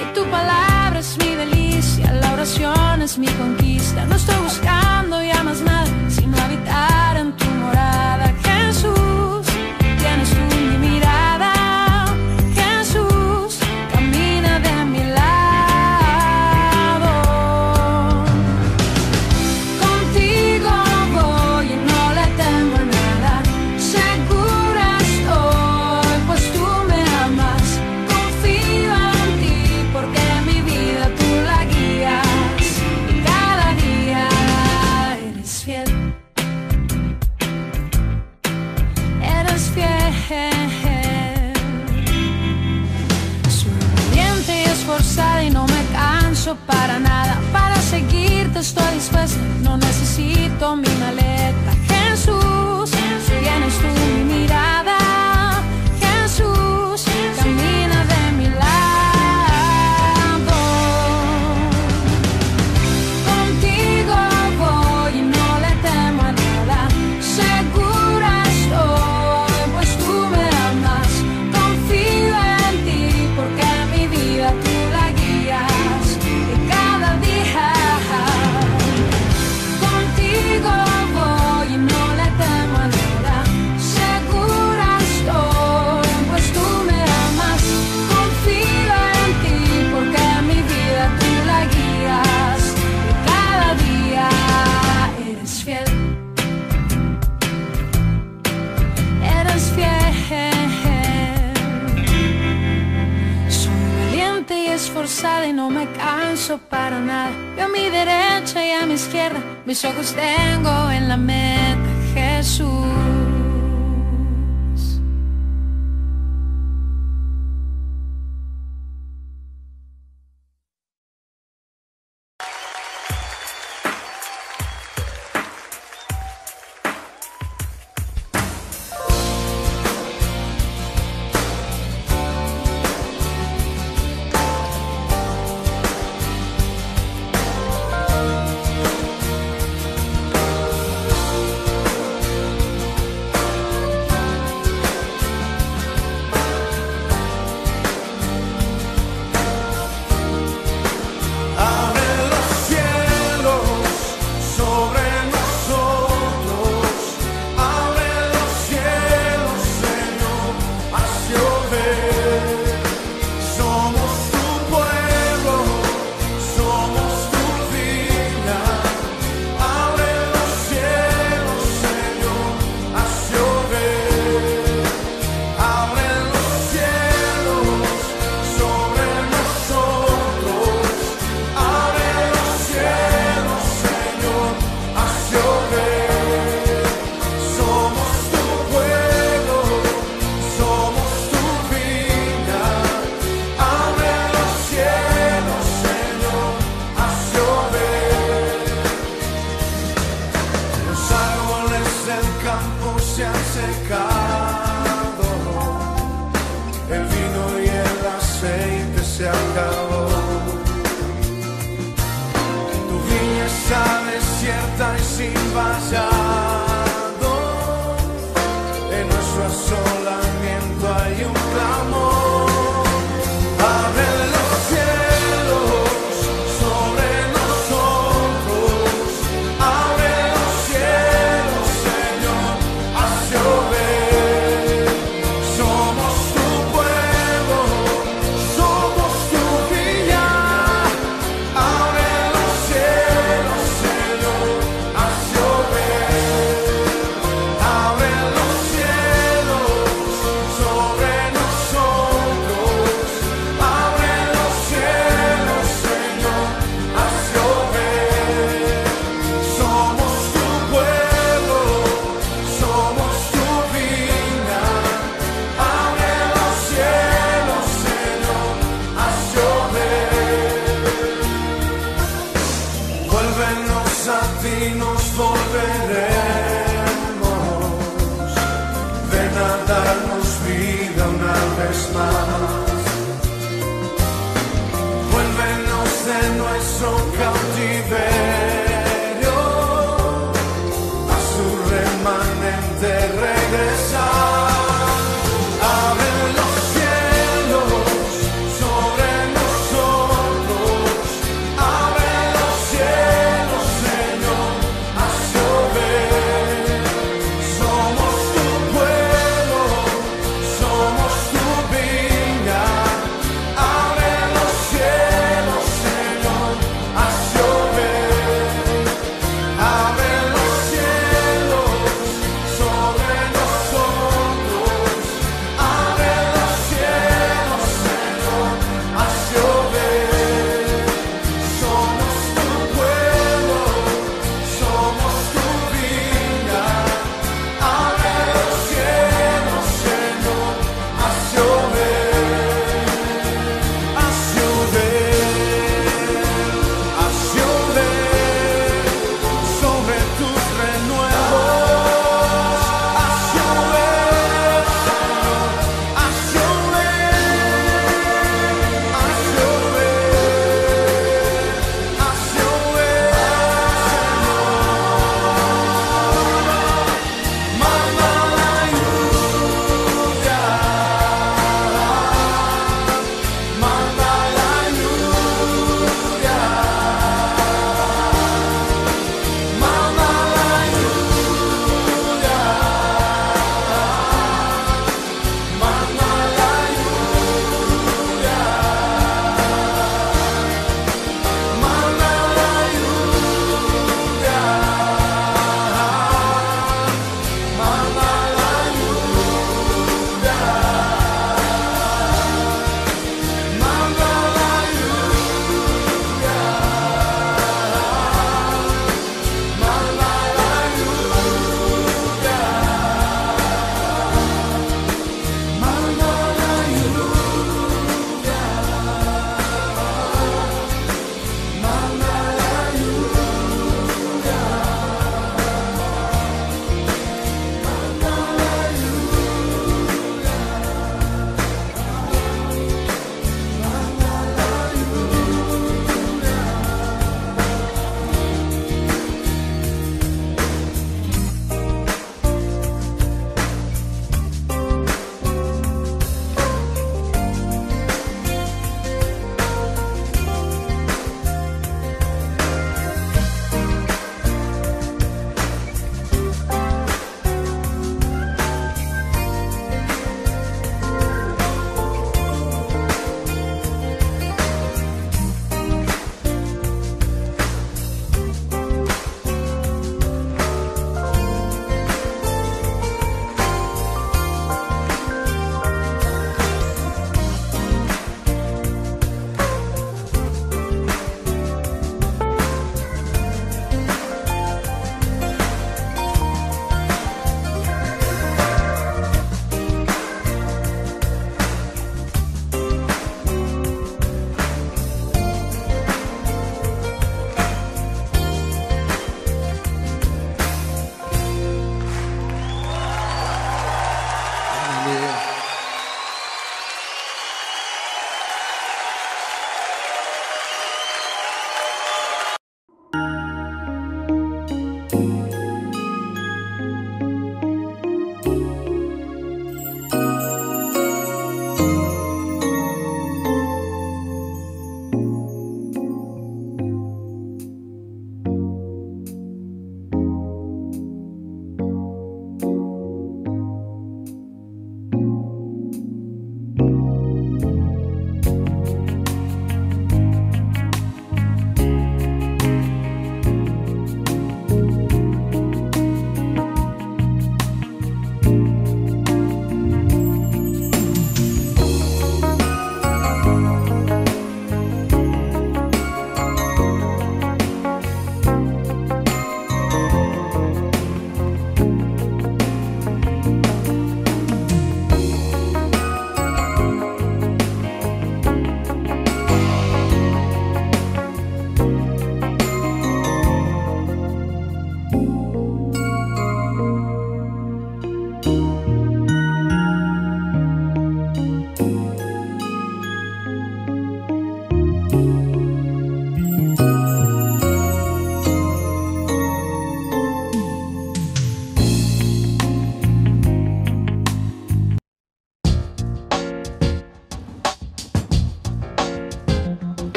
Y tu palabra es mi delicia, la oración es mi conquista. No estoy buscando ya más nada, sino habitar en tu morada. Estoy dispuesta, no necesito mi izquierda, mis ojos